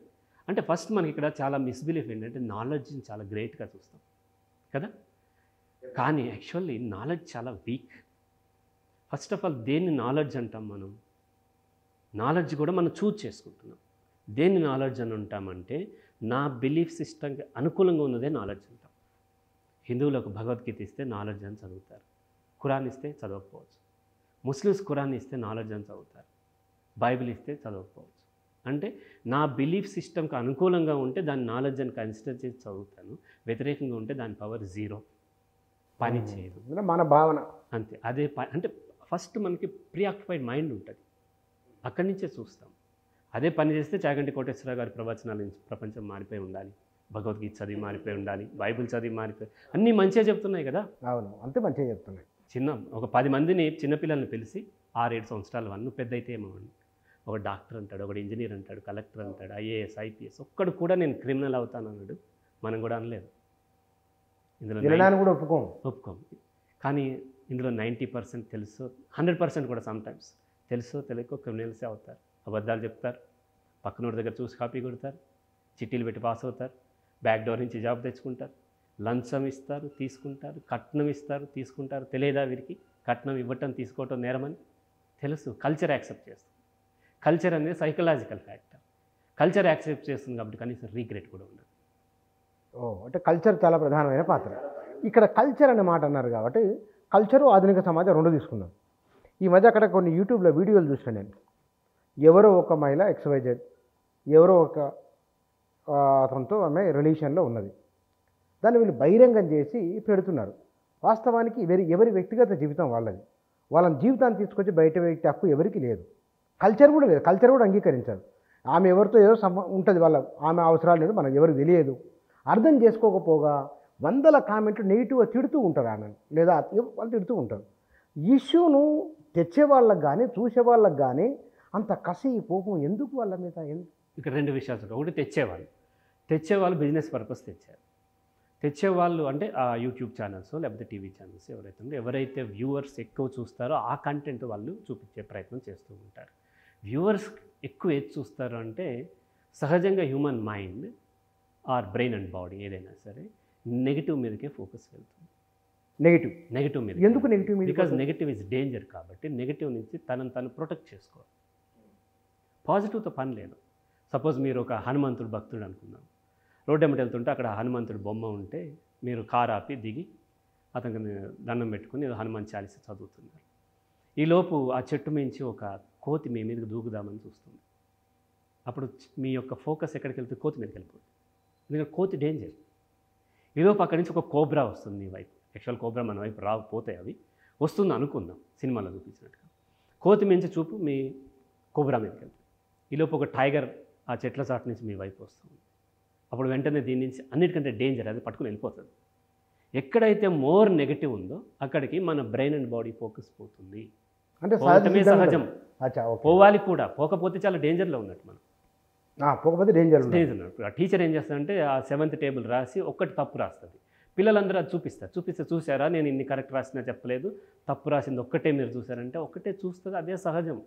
అంటే ఫస్ట్ మనకి ఇక్కడ చాలా మిస్బిలీఫ్ ఏంటంటే నాలెడ్జ్ని చాలా గ్రేట్గా చూస్తాం. కదా? కానీ యాక్చువల్లీ నాలెడ్జ్ చాలా వీక్. ఫస్ట్ ఆఫ్ ఆల్ దేన్ని నాలెడ్జ్ అంటాం మనం? నాలెడ్జ్ కూడా మనం చూజ్ చేసుకుంటున్నాం. దేన్ని నాలెడ్జ్ అని ఉంటామంటే నా బిలీఫ్ సిస్టమ్కి అనుకూలంగా ఉన్నదే నాలెడ్జ్ అంటాం. హిందువులకు భగవద్గీత ఇస్తే నాలెడ్జ్ అని చదువుతారు. ఖురాన్ ఇస్తే చదవకపోవచ్చు. ముస్లిమ్స్ ఖురాన్ ఇస్తే నాలెడ్జ్ అని చదువుతారు. బైబిల్ ఇస్తే చదవకపోవచ్చు. అంటే నా బిలీఫ్ సిస్టమ్కి అనుకూలంగా ఉంటే దాని నాలెడ్జ్ అని కన్సిడర్ చేసి చదువుతాను. వ్యతిరేకంగా ఉంటే దాని పవర్ జీరో. పని చేయదు. మన భావన. అంతే. అదే ప- అంటే ఫస్ట్ మనకి ప్రీఆక్యుపైడ్ మైండ్ ఉంటుంది. అక్కడి నుంచే చూస్తాం. అదే పని చేస్తే చాగంటి కోటేశ్వరరావు గారి ప్రవచనాల నుంచి ప్రపంచం మారిపోయి ఉండాలి. భగవద్గీత చదివి మారిపోయి ఉండాలి. బైబిల్ చదివి మారిపోయి అన్నీ మంచిగా చెప్తున్నాయి కదా? అవును. అంతే మంచిగా చెప్తున్నాయి. చిన్న ఒక పది మందిని చిన్నపిల్లల్ని పిలిచి ఆరేడు సంవత్సరాలు వన్ పెద్ద అయితే ఏమవ్వండి ఒక డాక్టర్ అంటాడు ఒకడు ఇంజనీర్ అంటాడు కలెక్టర్ అంటాడు ఐఏఎస్ ఐపీఎస్ ఒక్కడు కూడా నేను క్రిమినల్ అవుతాను అన్నాడు. మనం కూడా అనలేదు ఇందులో వినడానికి కూడా ఒప్పుకోము ఒప్పుకోం. కానీ ఇందులో నైంటీ పర్సెంట్ తెలుసు హండ్రెడ్ పర్సెంట్ కూడా సమ్టైమ్స్ తెలుసో తెలియకో క్రిమినల్సే అవుతారు. అబద్ధాలు చెప్తారు పక్కనోడి దగ్గర చూసి కాపీ కొడతారు చిట్టీలు పెట్టి పాస్ అవుతారు బ్యాక్ డోర్ నుంచి జాబ్ తెచ్చుకుంటారు లంచం ఇస్తారు తీసుకుంటారు కట్నం ఇస్తారు తీసుకుంటారు. తెలియదా వీరికి? కట్నం ఇవ్వటం తీసుకోవటం నేరమని? తెలుసు. కల్చర్ యాక్సెప్ట్ చేస్తుంది. కల్చర్ అనేది సైకలాజికల్ ఫ్యాక్టర్ కల్చర్ యాక్సెప్ట్ చేస్తుంది కాబట్టి కనీసం రీగ్రెట్ కూడా ఉండదు. ఓ అంటే కల్చర్ చాలా ప్రధానమైన పాత్ర. ఇక్కడ కల్చర్ అనే మాట అన్నారు కాబట్టి కల్చరు ఆధునిక సమాజం రెండు తీసుకున్నాం. ఈ మధ్య అక్కడ కొన్ని యూట్యూబ్లో వీడియోలు చూసాను నేను. ఎవరో ఒక మహిళ ఎక్స్వైజెడ్ ఎవరో ఒక అతనితో ఆమె రిలేషన్లో ఉన్నది. దాన్ని వీళ్ళు బహిరంగం చేసి పెడుతున్నారు. వాస్తవానికి ఎవరి ఎవరి వ్యక్తిగత జీవితం వాళ్ళది. వాళ్ళ జీవితాన్ని తీసుకొచ్చి బయట వ్యక్తి హక్కు ఎవరికి లేదు. కల్చర్ కూడా లేదు. కల్చర్ కూడా అంగీకరించారు. ఆమె ఎవరితో ఏదో సమ ఉంటుంది వాళ్ళ ఆమె అవసరాలు లేదు మనకు ఎవరికి తెలియదు. అర్థం చేసుకోకపోగా వందల కామెంట్లు నెగిటివ్గా తిడుతూ ఉంటారు ఆమెను లేదా వాళ్ళు తిడుతూ ఉంటారు. ఇష్యూను తెచ్చే వాళ్ళకి కానీ చూసే వాళ్ళకి కానీ అంత కసి కోపం ఎందుకు వాళ్ళ మీద? ఇక్కడ రెండు విషయాలు ఒకటి తెచ్చేవాళ్ళు. తెచ్చేవాళ్ళు బిజినెస్ పర్పస్ తెచ్చారు. తెచ్చేవాళ్ళు అంటే ఆ యూట్యూబ్ ఛానల్స్ లేకపోతే టీవీ ఛానల్స్ ఎవరైతే ఉందో ఎవరైతే వ్యూవర్స్ ఎక్కువ చూస్తారో ఆ కంటెంట్ వాళ్ళు చూపించే ప్రయత్నం చేస్తూ ఉంటారు. వ్యూవర్స్ ఎక్కువ ఏది చూస్తారు అంటే సహజంగా human mind or brain and body ఏదైనా సరే నెగిటివ్ మీదకే ఫోకస్ వెళ్తుంది. నెగిటివ్? నెగిటివ్ మీద ఎందుకు నెగిటివ్ మీద బికాజ్ నెగిటివ్ ఇస్ డేంజర్ కాబట్టి నెగిటివ్ నుంచి తనను తను ప్రొటెక్ట్ చేసుకోవాలి. పాజిటివ్తో పని లేదు. సపోజ్ మీరు ఒక హనుమంతుడు భక్తుడు అనుకుందాం. రోడ్డు ఎమ్మటి వెళ్తుంటే అక్కడ హనుమంతుడు బొమ్మ ఉంటే మీరు కార్ ఆపి దిగి అతనికి దండం పెట్టుకుని హనుమాన్ చాలీస చదువుతున్నారు. ఈలోపు ఆ చెట్టు మించి ఒక కోతి మీ మీదకి దూకుదామని చూస్తుంది. అప్పుడు మీ యొక్క ఫోకస్ ఎక్కడికి వెళ్తే కోతి మీదకి వెళ్ళిపోతుంది. ఎందుకంటే కోతి డేంజర్ ఈలోపు అక్కడి నుంచి ఒక కోబ్రా వస్తుంది మీ వైపు. యాక్చువల్ కోబ్రా మన వైపు రాకపోతాయి అవి వస్తుంది అనుకుందాం సినిమాలో చూపించినట్టుగా. కోతి మించి చూపు మీ కోబ్రా మీదకి వెళ్తుంది. ఈలోపు ఒక టైగర్ ఆ చెట్ల చాటు నుంచి మీ వైపు వస్తుంది. అప్పుడు వెంటనే దీని నుంచి అన్నిటికంటే డేంజర్ అది పట్టుకుని వెళ్ళిపోతుంది. ఎక్కడైతే మోర్ నెగటివ్ ఉందో అక్కడికి మన బ్రెయిన్ అండ్ బాడీ ఫోకస్ పోతుంది. అంటే సహజం పోవాలి కూడా. పోకపోతే చాలా డేంజర్లో ఉన్నట్టు మనం. పోకపోతే డేంజర్ డేంజర్ ఆ టీచర్ ఏం చేస్తాడంటే ఆ సెవెంత్ టేబుల్ రాసి ఒక్కటి తప్పు రాస్తుంది. పిల్లలందరూ అది చూపిస్తారు. చూపిస్తే చూసారా నేను ఇన్ని కరెక్ట్ రాసినా చెప్పలేదు. తప్పు రాసింది ఒక్కటే మీరు చూసారంటే ఒక్కటే చూస్తుంది. అదే సహజం.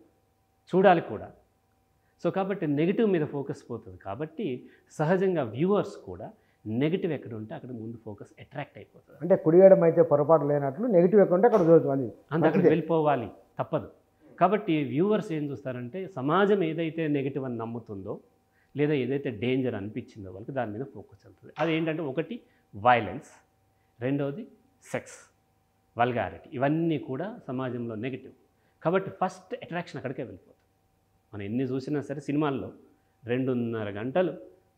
చూడాలి కూడా. సో కాబట్టి నెగిటివ్ మీద ఫోకస్ పోతుంది. కాబట్టి సహజంగా వ్యూవర్స్ కూడా నెగిటివ్ ఎక్కడ ఉంటే అక్కడ ముందు ఫోకస్ అట్రాక్ట్ అయిపోతుంది. అంటే కుడియడం అయితే పొరపాటు లేనట్లు నెగిటివ్ ఎక్కువ ఉంటే అక్కడ అది అంత అక్కడికి వెళ్ళిపోవాలి. తప్పదు. కాబట్టి వ్యూవర్స్ ఏం చూస్తారంటే సమాజం ఏదైతే నెగిటివ్ అని నమ్ముతుందో లేదా ఏదైతే డేంజర్ అనిపించిందో వాళ్ళకి దాని మీద ఫోకస్ అవుతుంది అది ఏంటంటే ఒకటి వైలెన్స్ రెండవది సెక్స్ వల్గారిటీ ఇవన్నీ కూడా సమాజంలో నెగిటివ్ కాబట్టి ఫస్ట్ అట్రాక్షన్ అక్కడికే వెళ్ళిపోతుంది. మనం ఎన్ని చూసినా సరే సినిమాల్లో రెండున్నర గంటలు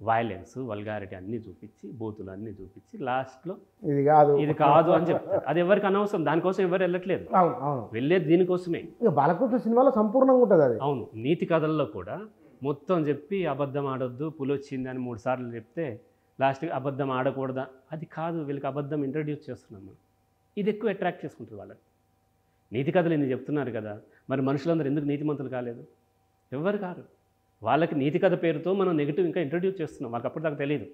వైలెన్స్ వల్గారిటీ అన్నీ చూపించి బూతులు అన్నీ చూపించి లాస్ట్లో ఇది కాదు. ఇది కాదు అని చెప్తారు. అది ఎవరికి అనవసరం. దానికోసం ఎవరు వెళ్ళట్లేదు. అవును అవును. వెళ్ళేది దీనికోసమే. బాలకృష్ణ సినిమాలో సంపూర్ణంగా ఉంటుంది అది. అవును నీతి కథల్లో కూడా మొత్తం చెప్పి అబద్ధం ఆడొద్దు పులి వచ్చింది అని మూడు సార్లు చెప్తే లాస్ట్కి అబద్ధం ఆడకూడదా? అది కాదు వీళ్ళకి అబద్ధం ఇంట్రడ్యూస్ చేస్తున్నాం మనం. ఇది ఎక్కువ అట్రాక్ట్ చేసుకుంటుంది వాళ్ళని. నీతి కథలు ఎందుకు చెప్తున్నారు కదా మరి మనుషులందరూ ఎందుకు నీతిమంతులు కాలేదు? ఎవరు కారు. వాళ్ళకి నీతి కథ పేరుతో మనం నెగిటివ్ ఇంకా ఇంట్రడ్యూస్ చేస్తున్నాం. వాళ్ళకి అప్పుడు దాకా తెలియదు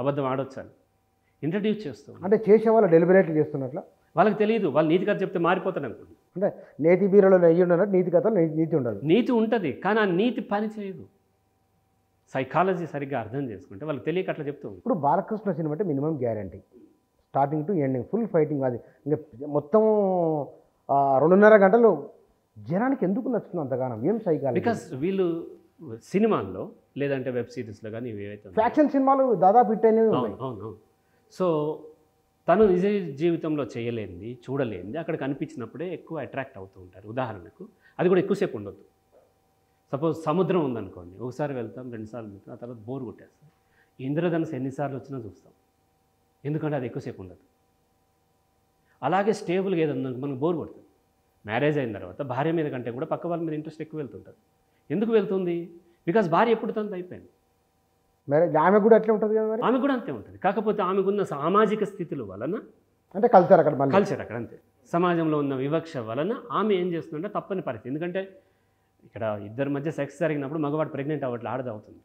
అబద్ధం ఆడొచ్చు అని. ఇంట్రడ్యూస్ చేస్తాం అంటే చేసే వాళ్ళు డెలిబరేట్లీ చేస్తున్నట్ల? వాళ్ళకి తెలియదు వాళ్ళు నీతి కథ చెప్తే మారిపోతాడు అనుకుంటున్నారు అంటే నేతి బీరలో నెయ్యి ఉండదు నీతి కథలో నీతి ఉండదు నీతి ఉంటుంది కానీ ఆ నీతి పని చేయదు. సైకాలజీ సరిగ్గా అర్థం చేసుకుంటే వాళ్ళకి తెలియక అట్లా చెప్తూ. ఇప్పుడు బాలకృష్ణ సినిమా అంటే minimum guarantee. Starting to ending full fighting అది. ఇంకా మొత్తం రెండున్నర గంటలు జనానికి ఎందుకు నచ్చుతుంది అంతగానం? ఏం సైకాలజీ బికాస్ వీళ్ళు సినిమాల్లో లేదంటే వెబ్ సిరీస్లో కానీ ఇవి ఫ్యాక్షన్ సినిమాలు దాదాపు హిట్ అయినవి అవును సో తను నిజ జీవితంలో చేయలేనిది చూడలేనిది అక్కడ కనిపించినప్పుడే ఎక్కువ అట్రాక్ట్ అవుతూ ఉంటారు. ఉదాహరణకు అది కూడా ఎక్కువసేపు ఉండొద్దు. సపోజ్ సముద్రం ఉందనుకోండి ఒకసారి వెళ్తాం రెండుసార్లు వెళ్తాం ఆ తర్వాత బోర్ కొట్టేస్తాం. ఇంద్రధనుసు ఎన్నిసార్లు వచ్చినా చూస్తాం. ఎందుకంటే అది ఎక్కువసేపు ఉండదు. అలాగే స్టేబుల్గా ఏదన్నా మనకు బోర్ కొడుతుంది మ్యారేజ్ అయిన తర్వాత భార్య మీద కంటే కూడా పక్క వాళ్ళ మీద ఇంట్రెస్ట్ ఎక్కువ వెళ్తుంటుంది. ఎందుకు వెళ్తుంది? బికాజ్ భార్య ఎప్పుడు తనది అయిపోయింది. మరి ఆమె కూడా అట్లే ఉంటుంది కదా మరి? ఆమె కూడా అంతే ఉంటుంది. కాకపోతే ఆమెకున్న సామాజిక స్థితుల వలన అంటే కల్చర్ అక్కడ కల్చర్ అక్కడ అంతే. సమాజంలో ఉన్న వివక్ష వలన ఆమె ఏం చేస్తుందంటే తప్పని పరిస్థితి. ఎందుకంటే ఇక్కడ ఇద్దరి మధ్య సెక్స్ జరిగినప్పుడు మగవాడు ప్రెగ్నెంట్ అవ్వట్లు ఆడది అవుతుంది.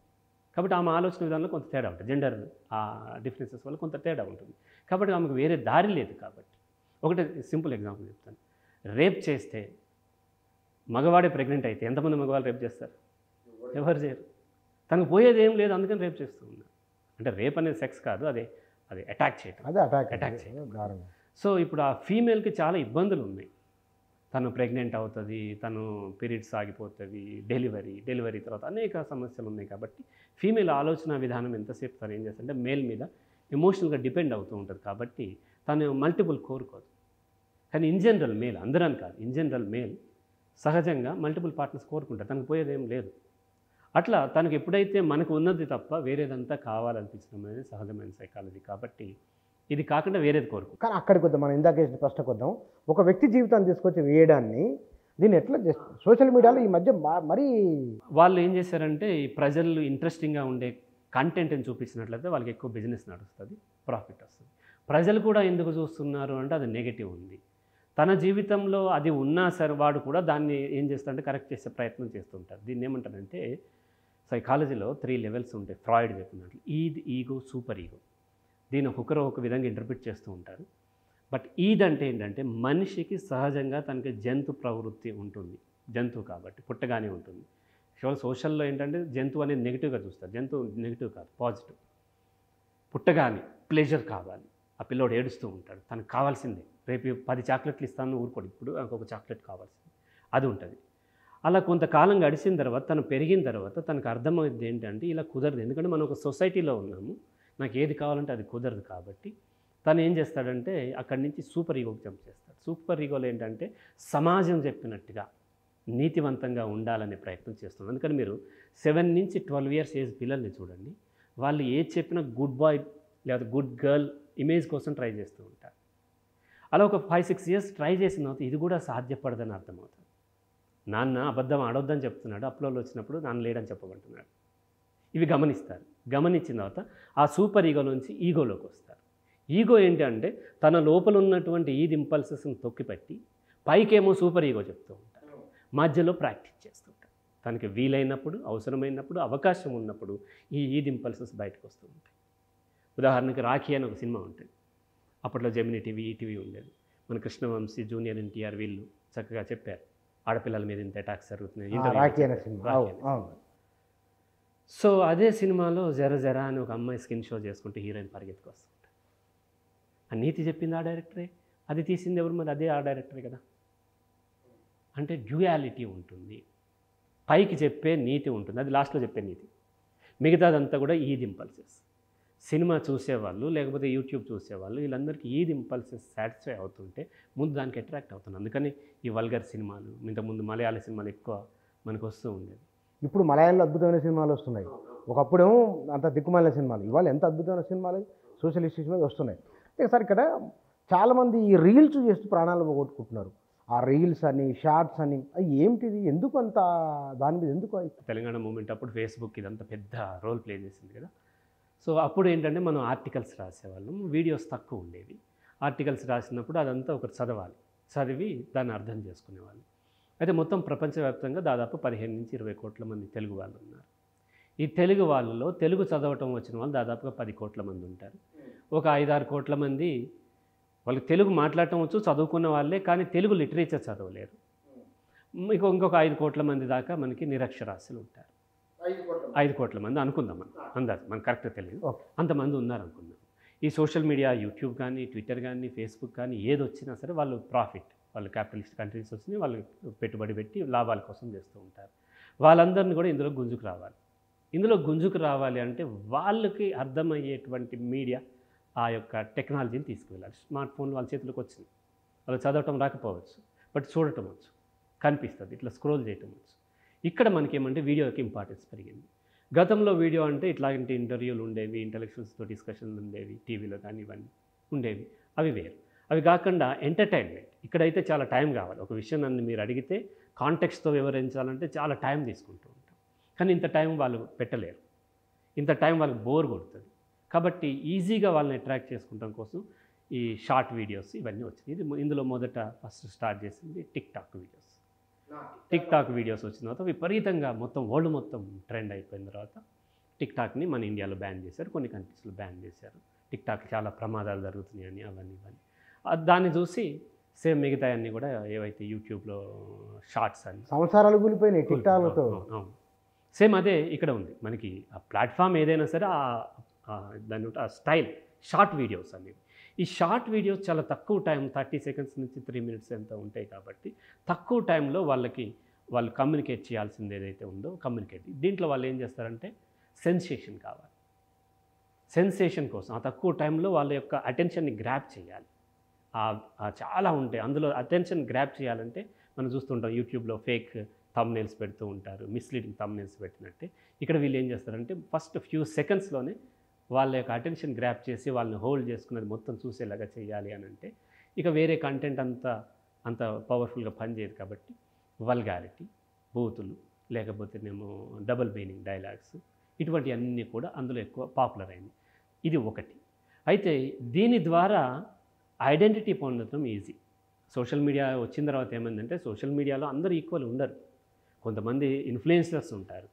కాబట్టి ఆమె ఆలోచన విధానంలో కొంత తేడా ఉంటుంది. జెండర్ ఆ డిఫరెన్సెస్ వల్ల కొంత తేడా ఉంటుంది. కాబట్టి ఆమెకు వేరే దారి లేదు కాబట్టి. ఒకటి సింపుల్ ఎగ్జాంపుల్ చెప్తాను. రేప్ చేస్తే మగవాడే ప్రెగ్నెంట్ అయితే ఎంతమంది మగవాళ్ళు రేప్ చేస్తారు? ఎవరు చేయరు. తనకు పోయేది ఏం లేదు అందుకని రేప్ చేస్తూ ఉన్నారు. అంటే రేప్ అనేది సెక్స్ కాదు అదే అది అటాక్ చేయటం. అదే అటాక్ Attack చేయడం. సో ఇప్పుడు ఆ ఫీమేల్కి చాలా ఇబ్బందులు ఉన్నాయి. తను ప్రెగ్నెంట్ అవుతుంది తను పీరియడ్స్ ఆగిపోతుంది డెలివరీ డెలివరీ తర్వాత అనేక సమస్యలు ఉన్నాయి కాబట్టి ఫీమేల్ ఆలోచన విధానం ఎంతసేపు తను ఏం చేస్తుందంటే మేల్ మీద ఎమోషనల్గా డిపెండ్ అవుతూ ఉంటుంది కాబట్టి తను మల్టిపుల్ కోరుకోదు కానీ ఇన్ జనరల్ మేల్ అందరని కాదు ఇన్ జనరల్ మేల్ సహజంగా మల్టిపుల్ పార్ట్నర్స్ కోరుకుంటారు. తనకు పోయేదేం లేదు. అట్లా తనకు ఎప్పుడైతే మనకు ఉన్నది తప్ప వేరేదంతా కావాలనిపించడం అనేది సహజమైన సైకాలజీ కాబట్టి ఇది కాకుండా వేరేది కోరుకు. కానీ అక్కడికి వద్దాం మనం ఇందాక వేసిన ప్రశ్నకు వద్దాం. ఒక వ్యక్తి జీవితాన్ని తీసుకొచ్చి వేయడాన్ని దీన్ని ఎట్లా సోషల్ మీడియాలో ఈ మధ్య మా- మరీ వాళ్ళు ఏం చేశారంటే ఈ ప్రజలు ఇంట్రెస్టింగ్గా ఉండే కంటెంట్ని చూపించినట్లయితే వాళ్ళకి ఎక్కువ బిజినెస్ నడుస్తుంది ప్రాఫిట్ వస్తుంది. ప్రజలు కూడా ఎందుకు చూస్తున్నారు అంటే అది నెగిటివ్ ఉంది. తన జీవితంలో అది ఉన్నా సరే వాడు కూడా దాన్ని ఏం చేస్తాడంటే కరెక్ట్ చేసే ప్రయత్నం చేస్తుంటారు. దీన్ని ఏమంటారంటే సైకాలజీలో త్రీ లెవెల్స్ ఉంటాయి. ఫ్రాయిడ్ చెప్పినట్లు. ఈద్ ఈగో సూపర్ ఈగో దీన్ని ఒకరు ఒక విధంగా ఇంటర్ప్రిట్ చేస్తూ ఉంటారు. బట్ ఈద్ అంటే ఏంటంటే మనిషికి సహజంగా తనకి జంతు ప్రవృత్తి ఉంటుంది. జంతువు కాబట్టి పుట్టగానే ఉంటుంది. కేవలం సోషల్లో ఏంటంటే జంతువు అనేది నెగిటివ్గా చూస్తారు. జంతువు నెగిటివ్ కాదు పాజిటివ్ పుట్టగానే ప్లెజర్ కావాలి. ఆ పిల్లోడు ఏడుస్తూ ఉంటాడు. తనకు కావాల్సిందే. రేపు పది చాక్లెట్లు ఇస్తాను ఊరుకోడు. ఇప్పుడు ఒక చాక్లెట్ కావాల్సింది. అది ఉంటుంది. అలా కొంతకాలం గడిచిన తర్వాత తను పెరిగిన తర్వాత తనకు అర్థమైంది ఏంటంటే ఇలా కుదరదు. ఎందుకంటే మనం ఒక సొసైటీలో ఉన్నాము. నాకు ఏది కావాలంటే అది కుదరదు కాబట్టి తను ఏం చేస్తాడంటే అక్కడి నుంచి సూపర్ ఈగోకి జంప్ చేస్తాడు. సూపర్ ఈగోలు ఏంటంటే సమాజం చెప్పినట్టుగా నీతివంతంగా ఉండాలనే ప్రయత్నం చేస్తుంది అందుకని మీరు సెవెన్ నుంచి ట్వెల్వ్ ఇయర్స్ ఏజ్ పిల్లల్ని చూడండి. వాళ్ళు ఏది చెప్పినా గుడ్ బాయ్ లేదా గుడ్ గర్ల్ ఇమేజ్ కోసం ట్రై చేస్తూ ఉంటారు. అలా ఒక ఫైవ్ సిక్స్ ఇయర్స్ ట్రై చేసిన తర్వాత ఇది కూడా సాధ్యపడదని అర్థమవుతుంది. నాన్న అబద్ధం ఆడొద్దని చెప్తున్నాడు అప్లోలు వచ్చినప్పుడు నాన్న లేడని చెప్పమంటున్నాడు. ఇవి గమనిస్తారు. గమనించిన తర్వాత ఆ సూపర్ ఈగో నుంచి ఈగోలోకి వస్తారు. ఈగో ఏంటి అంటే తన లోపల ఉన్నటువంటి ఈద్ ఇంపల్సెస్ని తొక్కిపెట్టి పైకేమో సూపర్ ఈగో చెప్తూ ఉంటారు మధ్యలో ప్రాక్టీస్ చేస్తుంటారు తనకి వీలైనప్పుడు అవసరమైనప్పుడు అవకాశం ఉన్నప్పుడు ఈ ఈద్ ఇంపల్సెస్ బయటకు వస్తూ ఉంటాయి. ఉదాహరణకి రాఖీ అని ఒక సినిమా ఉంటుంది. అప్పట్లో జెమిని టీవీ ఈటీవీ ఉండేది. మన కృష్ణవంశీ జూనియర్ ఎన్టీఆర్ వీళ్ళు చక్కగా చెప్పారు. ఆడపిల్లల మీద ఇంత అటాక్స్ జరుగుతున్నాయి. సో అదే సినిమాలో జర జర అని ఒక అమ్మాయి స్కిన్ షో చేసుకుంటే హీరోయిన్ పరిగెత్తుకొస్తుంటారు ఆ నీతి చెప్పింది ఆ డైరెక్టరే? అది తీసింది ఎవరు మరి? అదే ఆ డైరెక్టరే కదా. అంటే డ్యూయాలిటీ ఉంటుంది. పైకి చెప్పే నీతి ఉంటుంది. అది లాస్ట్లో చెప్పే నీతి. మిగతాదంతా కూడా ఈద్ ఇంపల్సెస్ సినిమా చూసేవాళ్ళు లేకపోతే యూట్యూబ్ చూసేవాళ్ళు వీళ్ళందరికీ ఈద్ ఇంపల్సెస్ సాటిస్ఫై అవుతుంటే ముందు దానికి అట్రాక్ట్ అవుతుంది అందుకని ఈ వల్గర్ సినిమాలు ఇంతకుముందు మలయాళ సినిమాలు ఎక్కువ మనకు వస్తూ ఉండేది ఇప్పుడు మలయాళంలో అద్భుతమైన సినిమాలు వస్తున్నాయి. ఒకప్పుడేమో అంత దిక్కుమాలిన సినిమాలు ఇవాళ ఎంత అద్భుతమైన సినిమాలు సోషలిస్ట్ సినిమాలు వస్తున్నాయి. ఇక సార్ ఇక్కడ చాలామంది ఈ రీల్స్ చేస్తూ ప్రాణాలు పోగొట్టుకుంటున్నారు. ఆ రీల్స్ అని షార్ట్స్ అని అవి ఏమిటిది? ఎందుకు అంత దాని మీద ఎందుకు తెలంగాణ మూమెంట్ అప్పుడు ఫేస్బుక్ ఇదంతా పెద్ద రోల్ ప్లే చేసింది కదా. సో అప్పుడు ఏంటంటే మనం ఆర్టికల్స్ రాసేవాళ్ళం. వీడియోస్ తక్కువ ఉండేవి. ఆర్టికల్స్ రాసినప్పుడు అదంతా ఒకటి చదవాలి. చదివి దాన్ని అర్థం చేసుకునేవాళ్ళు. అయితే మొత్తం ప్రపంచవ్యాప్తంగా దాదాపు పదిహేను నుంచి ఇరవై కోట్ల మంది తెలుగు వాళ్ళు ఉన్నారు. ఈ తెలుగు వాళ్ళలో తెలుగు చదవటం వచ్చిన వాళ్ళు దాదాపుగా పది కోట్ల మంది ఉంటారు. ఒక ఐదారు కోట్ల మంది వాళ్ళకి తెలుగు మాట్లాడటం వచ్చు చదువుకున్న వాళ్ళే కానీ తెలుగు లిటరేచర్ చదవలేరు. ఇంకో ఇంకొక ఐదు కోట్ల మంది దాకా మనకి నిరక్షరాస్యులు ఉంటారు. ఐదు కోట్ల మంది. అనుకుందాం మనం. అందాజు మనకు కరెక్ట్ తెలియదు ఓకే. అంతమంది ఉన్నారు అనుకుందాం ఈ సోషల్ మీడియా యూట్యూబ్ కానీ ట్విట్టర్ కానీ ఫేస్బుక్ కానీ ఏది వచ్చినా సరే వాళ్ళు ప్రాఫిట్. వాళ్ళు క్యాపిటలిస్ట్ కంట్రీస్ వచ్చినాయి వాళ్ళు పెట్టుబడి పెట్టి లాభాల కోసం చేస్తూ ఉంటారు. వాళ్ళందరినీ కూడా ఇందులో గుంజుకు రావాలి. ఇందులో గుంజుకు రావాలి అంటే వాళ్ళకి అర్థమయ్యేటువంటి మీడియా ఆ యొక్క టెక్నాలజీని తీసుకువెళ్ళాలి. స్మార్ట్ ఫోన్ వాళ్ళ చేతిలోకి వచ్చింది వాళ్ళు చదవటం రాకపోవచ్చు. బట్ చూడటం వచ్చు. కనిపిస్తుంది. ఇట్లా స్క్రోల్ చేయటం వచ్చు. ఇక్కడ మనకేమంటే వీడియోకి ఇంపార్టెన్స్ పెరిగింది. గతంలో వీడియో అంటే ఇట్లాంటి ఇంటర్వ్యూలు ఉండేవి ఇంటలెక్చువల్స్తో డిస్కషన్లు ఉండేవి టీవీలో కానీ ఇవన్నీ ఉండేవి. అవి వేరు. అవి కాకుండా ఎంటర్టైన్మెంట్ ఇక్కడైతే చాలా టైం కావాలి. ఒక విషయం నన్ను మీరు అడిగితే కాంటెక్స్తో వివరించాలంటే చాలా టైం తీసుకుంటూ ఉంటాం. కానీ ఇంత టైం వాళ్ళు పెట్టలేరు. ఇంత టైం వాళ్ళకి బోర్ కొడుతుంది. కాబట్టి ఈజీగా వాళ్ళని అట్రాక్ట్ చేసుకుంటాం కోసం ఈ షార్ట్ వీడియోస్ ఇవన్నీ వచ్చినాయి. ఇది ఇందులో మొదట ఫస్ట్ స్టార్ట్ చేసింది TikTok videos TikTok videos వచ్చిన తర్వాత విపరీతంగా మొత్తం వరల్డ్ మొత్తం ట్రెండ్ అయిపోయిన తర్వాత టిక్ టాక్ని మన ఇండియాలో బ్యాన్ చేశారు కొన్ని కంట్రీస్లో బ్యాన్ చేశారు. టిక్ టాక్ చాలా ప్రమాదాలు జరుగుతున్నాయని అవన్నీ ఇవన్నీ. దాన్ని చూసి సేమ్ మిగతా అన్నీ కూడా ఏవైతే యూట్యూబ్లో షార్ట్స్ అని సంవత్సరాలు కూలిపోయినాయి టిక్టాక్లతో. అవును, అవును. సేమ్ అదే ఇక్కడ ఉంది. మనకి ఆ ప్లాట్ఫామ్ ఏదైనా సరే దాని ఆ స్టైల్ షార్ట్ వీడియోస్ అనేవి. ఈ షార్ట్ వీడియోస్ చాలా తక్కువ టైం థర్టీ సెకండ్స్ నుంచి త్రీ మినిట్స్ ఎంత ఉంటాయి కాబట్టి తక్కువ టైంలో వాళ్ళకి వాళ్ళు కమ్యూనికేట్ చేయాల్సింది ఏదైతే ఉందో కమ్యూనికేట్. దీంట్లో వాళ్ళు ఏం చేస్తారంటే సెన్సేషన్ కావాలి. సెన్సేషన్ కోసం ఆ తక్కువ టైంలో వాళ్ళ యొక్క అటెన్షన్ని గ్రాప్ చేయాలి. చాలా ఉంటాయి. అందులో అటెన్షన్ గ్రాప్ చేయాలంటే మనం చూస్తుంటాం యూట్యూబ్లో ఫేక్ తమ్నేల్స్ పెడుతూ ఉంటారు మిస్లీడింగ్ తమ్నేల్స్ పెట్టినట్టే. ఇక్కడ వీళ్ళు ఏం చేస్తారంటే ఫస్ట్ ఫ్యూ సెకండ్స్లోనే వాళ్ళ యొక్క అటెన్షన్ గ్రాప్ చేసి వాళ్ళని హోల్డ్ చేసుకున్నది మొత్తం చూసేలాగా చేయాలి అని అంటే ఇక వేరే కంటెంట్ అంత అంత పవర్ఫుల్గా పనిచేయదు కాబట్టి వల్గారిటీ బూతులు లేకపోతేనేమో డబుల్ మీనింగ్ డైలాగ్స్ ఇటువంటి అన్నీ కూడా అందులో ఎక్కువ పాపులర్ అయింది ఇది ఒకటి. అయితే దీని ద్వారా ఐడెంటిటీ పొందడం ఈజీ సోషల్ మీడియా వచ్చిన తర్వాత ఏమైందంటే సోషల్ మీడియాలో అందరూ ఈక్వల్ ఉండరు. కొంతమంది ఇన్ఫ్లుయెన్సర్స్ ఉంటారు.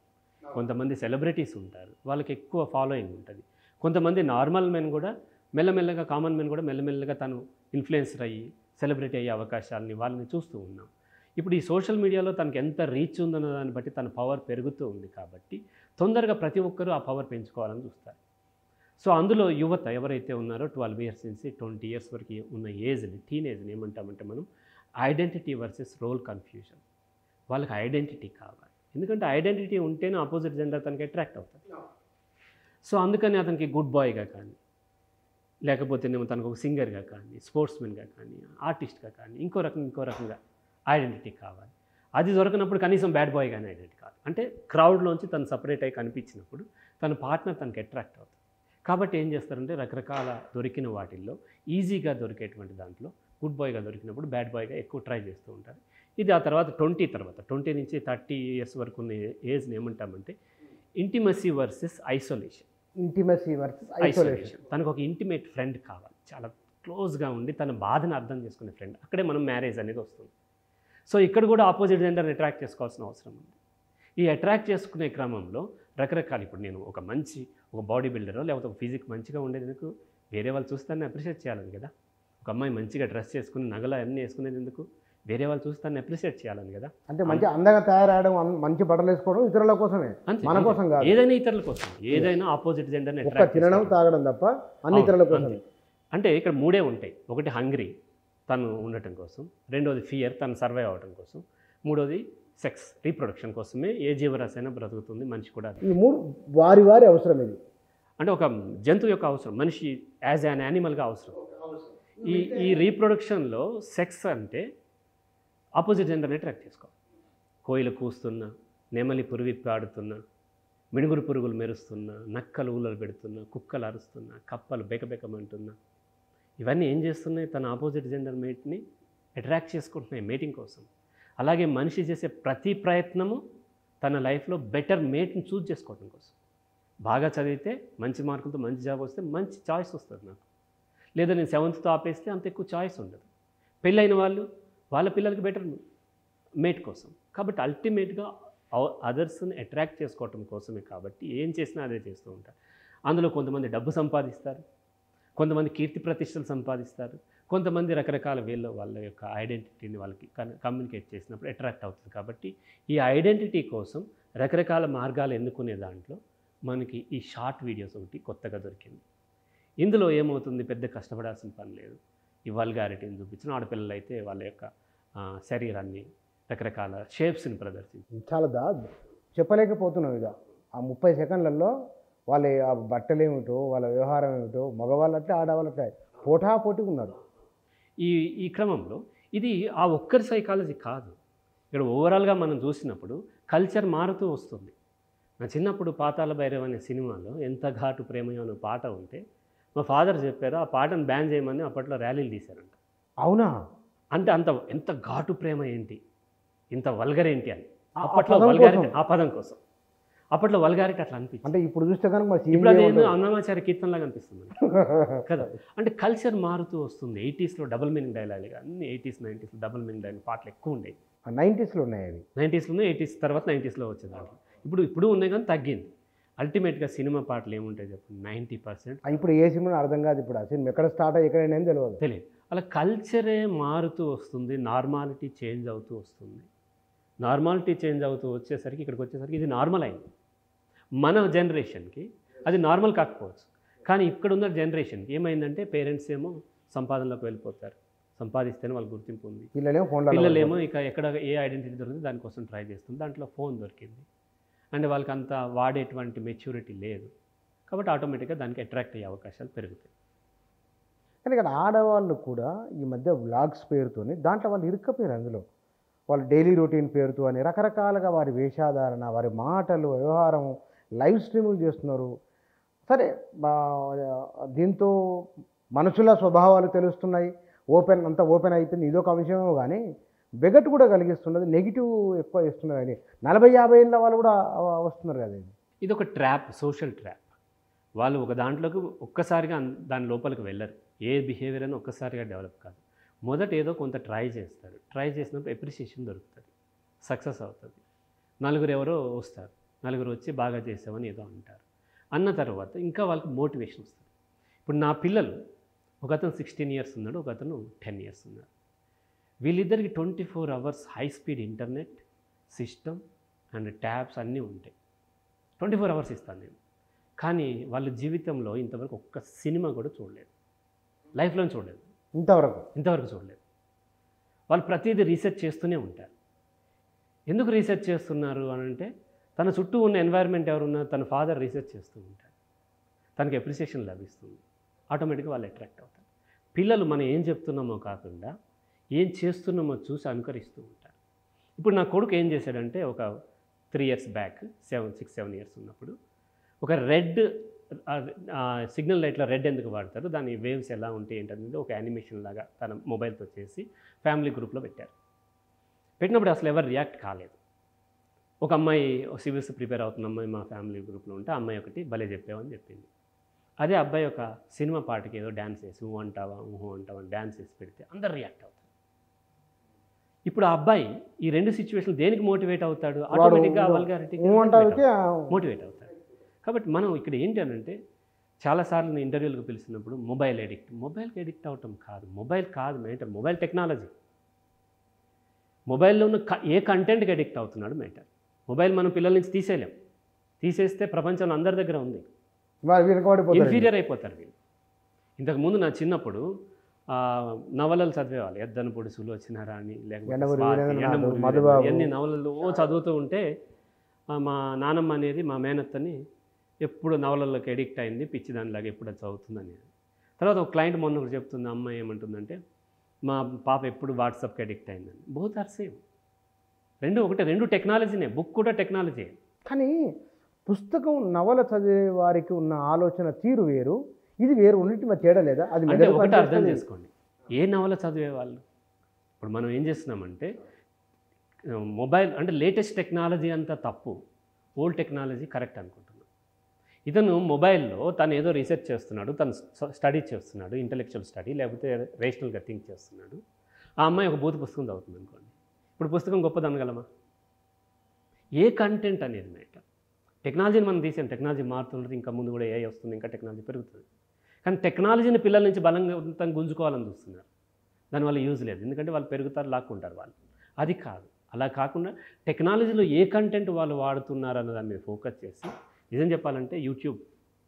కొంతమంది సెలబ్రిటీస్ ఉంటారు. వాళ్ళకి ఎక్కువ ఫాలోయింగ్ ఉంటుంది. కొంతమంది నార్మల్ మెన్ కూడా మెల్లమెల్లగా కామన్ మెన్ కూడా మెల్లమెల్లగా తను ఇన్ఫ్లుయెన్సర్ అయ్యి సెలబ్రిటీ అయ్యే అవకాశాలని వాళ్ళని చూస్తూ ఉన్నాం. ఇప్పుడు ఈ సోషల్ మీడియాలో తనకు ఎంత రీచ్ ఉందన్న దాన్ని బట్టి తన పవర్ పెరుగుతూ ఉంది కాబట్టి తొందరగా ప్రతి ఒక్కరూ ఆ పవర్ పెంచుకోవాలని చూస్తారు. సో అందులో యువత ఎవరైతే ఉన్నారో ట్వెల్వ్ ఇయర్స్ నుంచి ట్వంటీ ఇయర్స్ వరకు ఉన్న ఏజ్ని టీనేజ్ని ఏమంటామంటే మనం ఐడెంటిటీ వర్సెస్ రోల్ కన్ఫ్యూజన్. వాళ్ళకి ఐడెంటిటీ కావాలి. ఎందుకంటే ఐడెంటిటీ ఉంటేనే ఆపోజిట్ జెండర్ తనకి అట్రాక్ట్ అవుతారు. సో అందుకని అతనికి గుడ్ బాయ్గా కానీ లేకపోతేనేమో తనకు ఒక సింగర్గా కానీ స్పోర్ట్స్మెన్గా కానీ ఆర్టిస్ట్గా కానీ ఇంకో రకం ఇంకో రకంగా ఐడెంటిటీ కావాలి. అది దొరకనప్పుడు కనీసం బ్యాడ్ బాయ్ కానీ ఐడెంటిటీ కావాలి. అంటే క్రౌడ్లోంచి తను సపరేట్ అయ్యి కనిపించినప్పుడు తన పార్ట్నర్ తనకి అట్రాక్ట్ అవుతుంది కాబట్టి ఏం చేస్తారంటే రకరకాల దొరికిన వాటిల్లో ఈజీగా దొరికేటువంటి దాంట్లో గుడ్ బాయ్గా దొరికినప్పుడు బ్యాడ్ బాయ్గా ఎక్కువ ట్రై చేస్తూ ఉంటారు. ఇది ఆ తర్వాత ట్వంటీ తర్వాత ట్వంటీ నుంచి థర్టీ ఇయర్స్ వరకు ఉన్న ఏజ్ని ఏమంటామంటే intimacy versus isolation intimacy versus isolation తనకు ఒక ఇంటిమేట్ ఫ్రెండ్ కావాలి. చాలా క్లోజ్గా ఉండి తన బాధను అర్థం చేసుకునే ఫ్రెండ్ అక్కడే మనం మ్యారేజ్ అనేది వస్తుంది. సో ఇక్కడ కూడా ఆపోజిట్ జెండర్ని అట్రాక్ట్ చేసుకోవాల్సిన అవసరం ఉంది. ఈ అట్రాక్ట్ చేసుకునే క్రమంలో రకరకాల ఇప్పుడు నేను ఒక మంచి ఒక బాడీ బిల్డరో లేకపోతే ఒక ఫిజిక్ మంచిగా ఉండేందుకు వేరే వాళ్ళు చూస్తానే అప్రిషియేట్ చేయాలని కదా. ఒక అమ్మాయి మంచిగా డ్రెస్ చేసుకుని నగలు అన్నీ వేసుకునేది ఎందుకు? వేరే వాళ్ళు చూసి తను అప్రిషియేట్ చేయాలని కదా? అంటే మంచి అందంగా తయారవడం అన్- మంచి బట్టలు వేసుకోవడం ఇతరుల కోసమే. మన. కోసం కాదు. ఏదైనా ఇతరుల కోసం. ఏదైనా ఆపోజిట్ attract తినడం. తాగడం తప్ప అన్ని ఇతరుల కోసమే. అంతే. అంటే ఇక్కడ మూడే ఉంటాయి. ఒకటి హంగ్రీ తను ఉండటం కోసం. రెండోది ఫియర్ తను సర్వైవ్ అవ్వడం కోసం. మూడోది సెక్స్ రీప్రొడక్షన్ కోసమే ఏ జీవరాశి అయినా బ్రతుకుతుంది మనిషి కూడా. ఈ మూడు వారి వారి అవసరం ఇది. అంటే ఒక జంతువు యొక్క అవసరం మనిషి యాజ్ అన్ యానిమల్గా అవసరం. ఈ ఈ రీప్రొడక్షన్లో సెక్స్ అంటే ఆపోజిట్ జెండర్ని అట్రాక్ట్ చేసుకో. కోయిలు కూస్తున్నా నెమలి పురువి పాడుతున్న మిణుగురు పురుగులు మెరుస్తున్నా నక్కలు ఊళ్ళలు పెడుతున్నా కుక్కలు అరుస్తున్నా కప్పలు బెకబెకమంటున్నా ఇవన్నీ ఏం చేస్తున్నాయి? తన ఆపోజిట్ జెండర్ మేట్ని అట్రాక్ట్ చేసుకుంటున్నాయి మేటింగ్ కోసం. అలాగే మనిషి చేసే ప్రతి ప్రయత్నము తన లైఫ్లో బెటర్ మేట్ని చూజ్ చేసుకోవడం కోసం. బాగా చదివితే మంచి మార్కులతో మంచి జాబ్ వస్తే మంచి చాయిస్ వస్తుంది నాకు. లేదా నేను సెవెంత్తో ఆపేస్తే అంత ఎక్కువ చాయిస్ ఉండదు. పెళ్ళైన వాళ్ళు వాళ్ళ పిల్లలకి బెటర్ మేట్ కోసం. కాబట్టి అల్టిమేట్గా అదర్స్ని అట్రాక్ట్ చేసుకోవటం కోసమే కాబట్టి ఏం చేసినా అదే చేస్తూ ఉంటారు. అందులో కొంతమంది డబ్బు సంపాదిస్తారు కొంతమంది కీర్తి ప్రతిష్టలు సంపాదిస్తారు కొంతమంది రకరకాల వీళ్ళు వాళ్ళ యొక్క ఐడెంటిటీని వాళ్ళకి కమ్యూనికేట్ చేసినప్పుడు అట్రాక్ట్ అవుతుంది. కాబట్టి ఈ ఐడెంటిటీ కోసం రకరకాల మార్గాలు ఎన్నుకునే దాంట్లో మనకి ఈ షార్ట్ వీడియోస్ ఒకటి కొత్తగా దొరికింది. ఇందులో ఏమవుతుంది? పెద్ద కష్టపడాల్సిన పని లేదు. ఈ వల్గారిటీని చూపించిన ఆడపిల్లలు అయితే వాళ్ళ యొక్క శరీరాన్ని రకరకాల షేప్స్ని ప్రదర్శించి చాలా దా చెప్పలేకపోతున్నాం ఇక. ఆ ముప్పై సెకండ్లలో వాళ్ళ ఆ బట్టలు ఏమిటో వాళ్ళ వ్యవహారం ఏమిటో మగవాళ్ళు అట్లే ఆడవాళ్ళు అట్లే పోటా పోటీగా ఉన్నారు. ఈ ఈ క్రమంలో ఇది ఆ ఒక్కరి సైకాలజీ కాదు. ఇక్కడ ఓవరాల్గా మనం చూసినప్పుడు కల్చర్ మారుతూ వస్తుంది. నా చిన్నప్పుడు పాతాల భైరవ్ అనే సినిమాలో ఎంత ఘాటు ప్రేమయో అనే పాట ఉంటే మా ఫాదర్ చెప్పారు ఆ పాటను బ్యాన్ చేయమని అప్పట్లో ర్యాలీలు తీశారంట. అవునా? అంటే అంత ఎంత ఘాటు ప్రేమ ఏంటి? ఇంత వల్గర్ ఏంటి అని. అప్పట్లో వల్గారిటీ. ఆ పదం కోసం. అప్పట్లో వల్గారిటీ అట్లా అనిపించింది. అంటే ఇప్పుడు చూస్తే కనుక ఇప్పుడు అన్నమాచార్య కీర్తనలాగా అనిపిస్తుంది కదా? అంటే కల్చర్ మారుతూ వస్తుంది. ఎయిటీస్లో డబుల్ మీనింగ్ డైలాగ్ అన్ని ఎయిటీస్ నైంటీస్లో డబుల్ మీనింగ్ డైలాగ్ పాటలు ఎక్కువ ఉండేవి. నైంటీస్లో ఉన్నాయి అవి. నైంటీస్లోనే ఎయిటీస్ తర్వాత నైంటీస్లో వచ్చే దాంట్లో. ఇప్పుడు ఇప్పుడు ఉన్నాయి కానీ తగ్గింది. అల్టిమేట్గా సినిమా పాటలు ఏముంటాయి చెప్పండి? Ninety percent. ఇప్పుడు ఏ సినిమా అర్థం కాదు ఇప్పుడు. ఆ సినిమా ఎక్కడ స్టార్ట్ అయ్యి ఎక్కడైనా తెలియదు. తెలియదు. అలా కల్చరే మారుతూ వస్తుంది నార్మాలిటీ చేంజ్ అవుతూ వస్తుంది. నార్మాలిటీ చేంజ్ అవుతూ వచ్చేసరికి ఇక్కడికి వచ్చేసరికి ఇది నార్మల్ అయింది. మన జనరేషన్కి అది నార్మల్ కాకపోవచ్చు. కానీ ఇక్కడ ఉన్న జనరేషన్కి ఏమైందంటే పేరెంట్స్ ఏమో సంపాదనలోకి వెళ్ళిపోతారు. సంపాదిస్తేనే వాళ్ళకి గుర్తింపు ఉంది. పిల్లలేమో ఇక ఎక్కడ ఏ ఐడెంటిటీ దొరికింది దానికోసం ట్రై చేస్తుంది. దాంట్లో ఫోన్ దొరికింది. అంటే వాళ్ళకి అంత వాడేటువంటి మెచ్యూరిటీ లేదు. కాబట్టి ఆటోమేటిక్గా దానికి అట్రాక్ట్ అయ్యే అవకాశాలు పెరుగుతాయి. కానీ ఇక్కడ ఆడవాళ్ళు కూడా ఈ మధ్య వ్లాగ్స్ పేరుతోనే దాంట్లో వాళ్ళు ఇరుక్కపోయారు అందులో. వాళ్ళు డైలీ రొటీన్ పేరుతో అని రకరకాలుగా వారి వేషాధారణ వారి మాటలు వ్యవహారం లైవ్ స్ట్రీములు చేస్తున్నారు. సరే దీంతో మనుషుల స్వభావాలు తెలుస్తున్నాయి. ఓపెన్ అంత ఓపెన్ అయిపోయింది. ఇదొక విషయమేమో కానీ బెగట్ కూడా కలిగిస్తున్నది. నెగిటివ్ ఎక్కువ ఇస్తున్నది అని నలభై యాభై ఏళ్ళ వాళ్ళు కూడా వస్తున్నారు కదా ఇది. ఇది ఒక ట్రాప్ సోషల్ ట్రాప్. వాళ్ళు ఒక దాంట్లోకి ఒక్కసారిగా దాని లోపలికి వెళ్ళరు. ఏ బిహేవియర్ అని ఒక్కసారిగా డెవలప్ కాదు. మొదట ఏదో కొంత ట్రై చేస్తారు. ట్రై చేసినప్పుడు ఎప్రిషియేషన్ దొరుకుతుంది. సక్సెస్ అవుతుంది. నలుగురు ఎవరో వస్తారు. నలుగురు వచ్చి బాగా చేసామని ఏదో అంటారు. అన్న తర్వాత ఇంకా వాళ్ళకి మోటివేషన్ వస్తుంది. ఇప్పుడు నా పిల్లలు ఒక అతను సిక్స్టీన్ ఇయర్స్ ఉన్నాడు ఒక అతను టెన్ ఇయర్స్ ఉన్నాడు. వీళ్ళిద్దరికి twenty four hours high speed internet system and tabs అన్నీ ఉంటాయి. ట్వంటీ ఫోర్ అవర్స్ ఇస్తాను నేను. కానీ వాళ్ళ జీవితంలో ఇంతవరకు ఒక్క సినిమా కూడా చూడలేదు. లైఫ్లో చూడలేదు. ఇంతవరకు? ఇంతవరకు చూడలేదు. వాళ్ళు ప్రతిదీ రీసెర్చ్ చేస్తూనే ఉంటారు. ఎందుకు రీసెర్చ్ చేస్తున్నారు అని అంటే తన చుట్టూ ఉన్న ఎన్వైర్న్మెంట్ ఎవరున్నా తన ఫాదర్ రీసెర్చ్ చేస్తూ ఉంటారు. తనకి అప్రిసియేషన్ లభిస్తుంది. ఆటోమేటిక్గా వాళ్ళు అట్రాక్ట్ అవుతారు. పిల్లలు మనం ఏం చెప్తున్నామో కాకుండా ఏం చేస్తున్నామో చూసి అనుకరిస్తూ ఉంటారు. ఇప్పుడు నా కొడుకు ఏం చేశాడంటే ఒక three years back seven six seven years ఉన్నప్పుడు ఒక రెడ్ సిగ్నల్ లైట్లో రెడ్ ఎందుకు వాడతారు? దాని వేవ్స్ ఎలా ఉంటాయి ఏంటనేది ఒక యానిమేషన్ లాగా తన మొబైల్తో చేసి ఫ్యామిలీ గ్రూప్లో పెట్టారు. పెట్టినప్పుడు అసలు ఎవరు రియాక్ట్ కాలేదు. ఒక అమ్మాయి సివిల్స్ ప్రిపేర్ అవుతున్న అమ్మాయి మా ఫ్యామిలీ గ్రూప్లో ఉంటే అమ్మాయి ఒకటి భలే చెప్పావని చెప్పింది. అదే అబ్బాయి ఒక సినిమా పాటకి ఏదో డ్యాన్స్ వేసి ఊ అంటావా ఊహో అంటావా డ్యాన్స్ వేసి పెడితే అందరు రియాక్ట్ అవుతారు. ఇప్పుడు ఆ అబ్బాయి ఈ రెండు సిచ్యువేషన్ దేనికి మోటివేట్ అవుతాడు? ఆటోమేటిక్గా వల్గారిటీ మోటివేట్ అవుతాడు. కాబట్టి మనం ఇక్కడ ఏంటి అని అంటే చాలాసార్లు నేను ఇంటర్వ్యూలకు పిలిచినప్పుడు మొబైల్ ఎడిక్ట్ మొబైల్కి ఎడిక్ట్ అవటం కాదు. మొబైల్ కాదు అంటే మొబైల్ టెక్నాలజీ. మొబైల్లో ఉన్న ఏ కంటెంట్కి అడిక్ట్ అవుతున్నాడు మ్యాటర్ మొబైల్ మనం పిల్లల నుంచి తీసేయలేం. తీసేస్తే ప్రపంచంలో అందరి దగ్గర ఉంది. ఇన్ఫీరియర్ అయిపోతారు వీళ్ళు. ఇంతకుముందు నా చిన్నప్పుడు నవలలు చదివేవాళ్ళు. ఎద్దనపొడి సులోచన రాణి లేకపోతే ఎన్ని నవలలు చదువుతూ ఉంటే మా నానమ్మ అనేది మా మేనత్తని ఎప్పుడు నవలల్లోకి ఎడిక్ట్ అయింది పిచ్చి దానిలాగా ఎప్పుడు అది చదువుతుందని. తర్వాత ఒక క్లయింట్ మొన్న ఒకటి చెప్తుంది అమ్మాయి ఏమంటుందంటే మా పాప ఎప్పుడు వాట్సాప్కి అడిక్ట్ అయిందని. Both are same. రెండు ఒకటే రెండు టెక్నాలజీనే బుక్ కూడా టెక్నాలజీ కానీ పుస్తకం నవల చదివే వారికి ఉన్న ఆలోచన తీరు వేరు ఇది వేరు ఉన్నట్టు మరి తేడా లేదా? అది అంటే ఒకటి అర్థం. చేసుకోండి. ఏ నవల చదివే వాళ్ళు? ఇప్పుడు మనం ఏం చేస్తున్నామంటే మొబైల్ అంటే లేటెస్ట్ టెక్నాలజీ అంతా తప్పు. ఓల్డ్ టెక్నాలజీ కరెక్ట్ అనుకుంటున్నాం ఇతను మొబైల్లో తను ఏదో రీసెర్చ్ చేస్తున్నాడు తను స్టడీ చేస్తున్నాడు ఇంటలెక్చువల్ స్టడీ లేకపోతే రేషనల్గా థింక్ చేస్తున్నాడు. ఆ అమ్మాయి ఒక బూత్ పుస్తకం చదువుతుంది అనుకోండి. ఇప్పుడు పుస్తకం గొప్పది అనగలమా? ఏ కంటెంట్ అనేది మ్యాటర్. టెక్నాలజీని మనం తీసాం టెక్నాలజీ మారుతున్నది ఇంకా ముందు కూడా ఏ వస్తుంది ఇంకా టెక్నాలజీ పెరుగుతుంది. కానీ టెక్నాలజీని పిల్లల నుంచి బలంగా గుంజుకోవాలని చూస్తున్నారు. దానివల్ల యూజ్ లేదు. ఎందుకంటే వాళ్ళు పెరుగుతారు లాక్కుంటారు వాళ్ళు. అది కాదు. అలా కాకుండా టెక్నాలజీలో ఏ కంటెంట్ వాళ్ళు వాడుతున్నారు అన్న దాని మీద ఫోకస్ చేసి నిజం చెప్పాలంటే యూట్యూబ్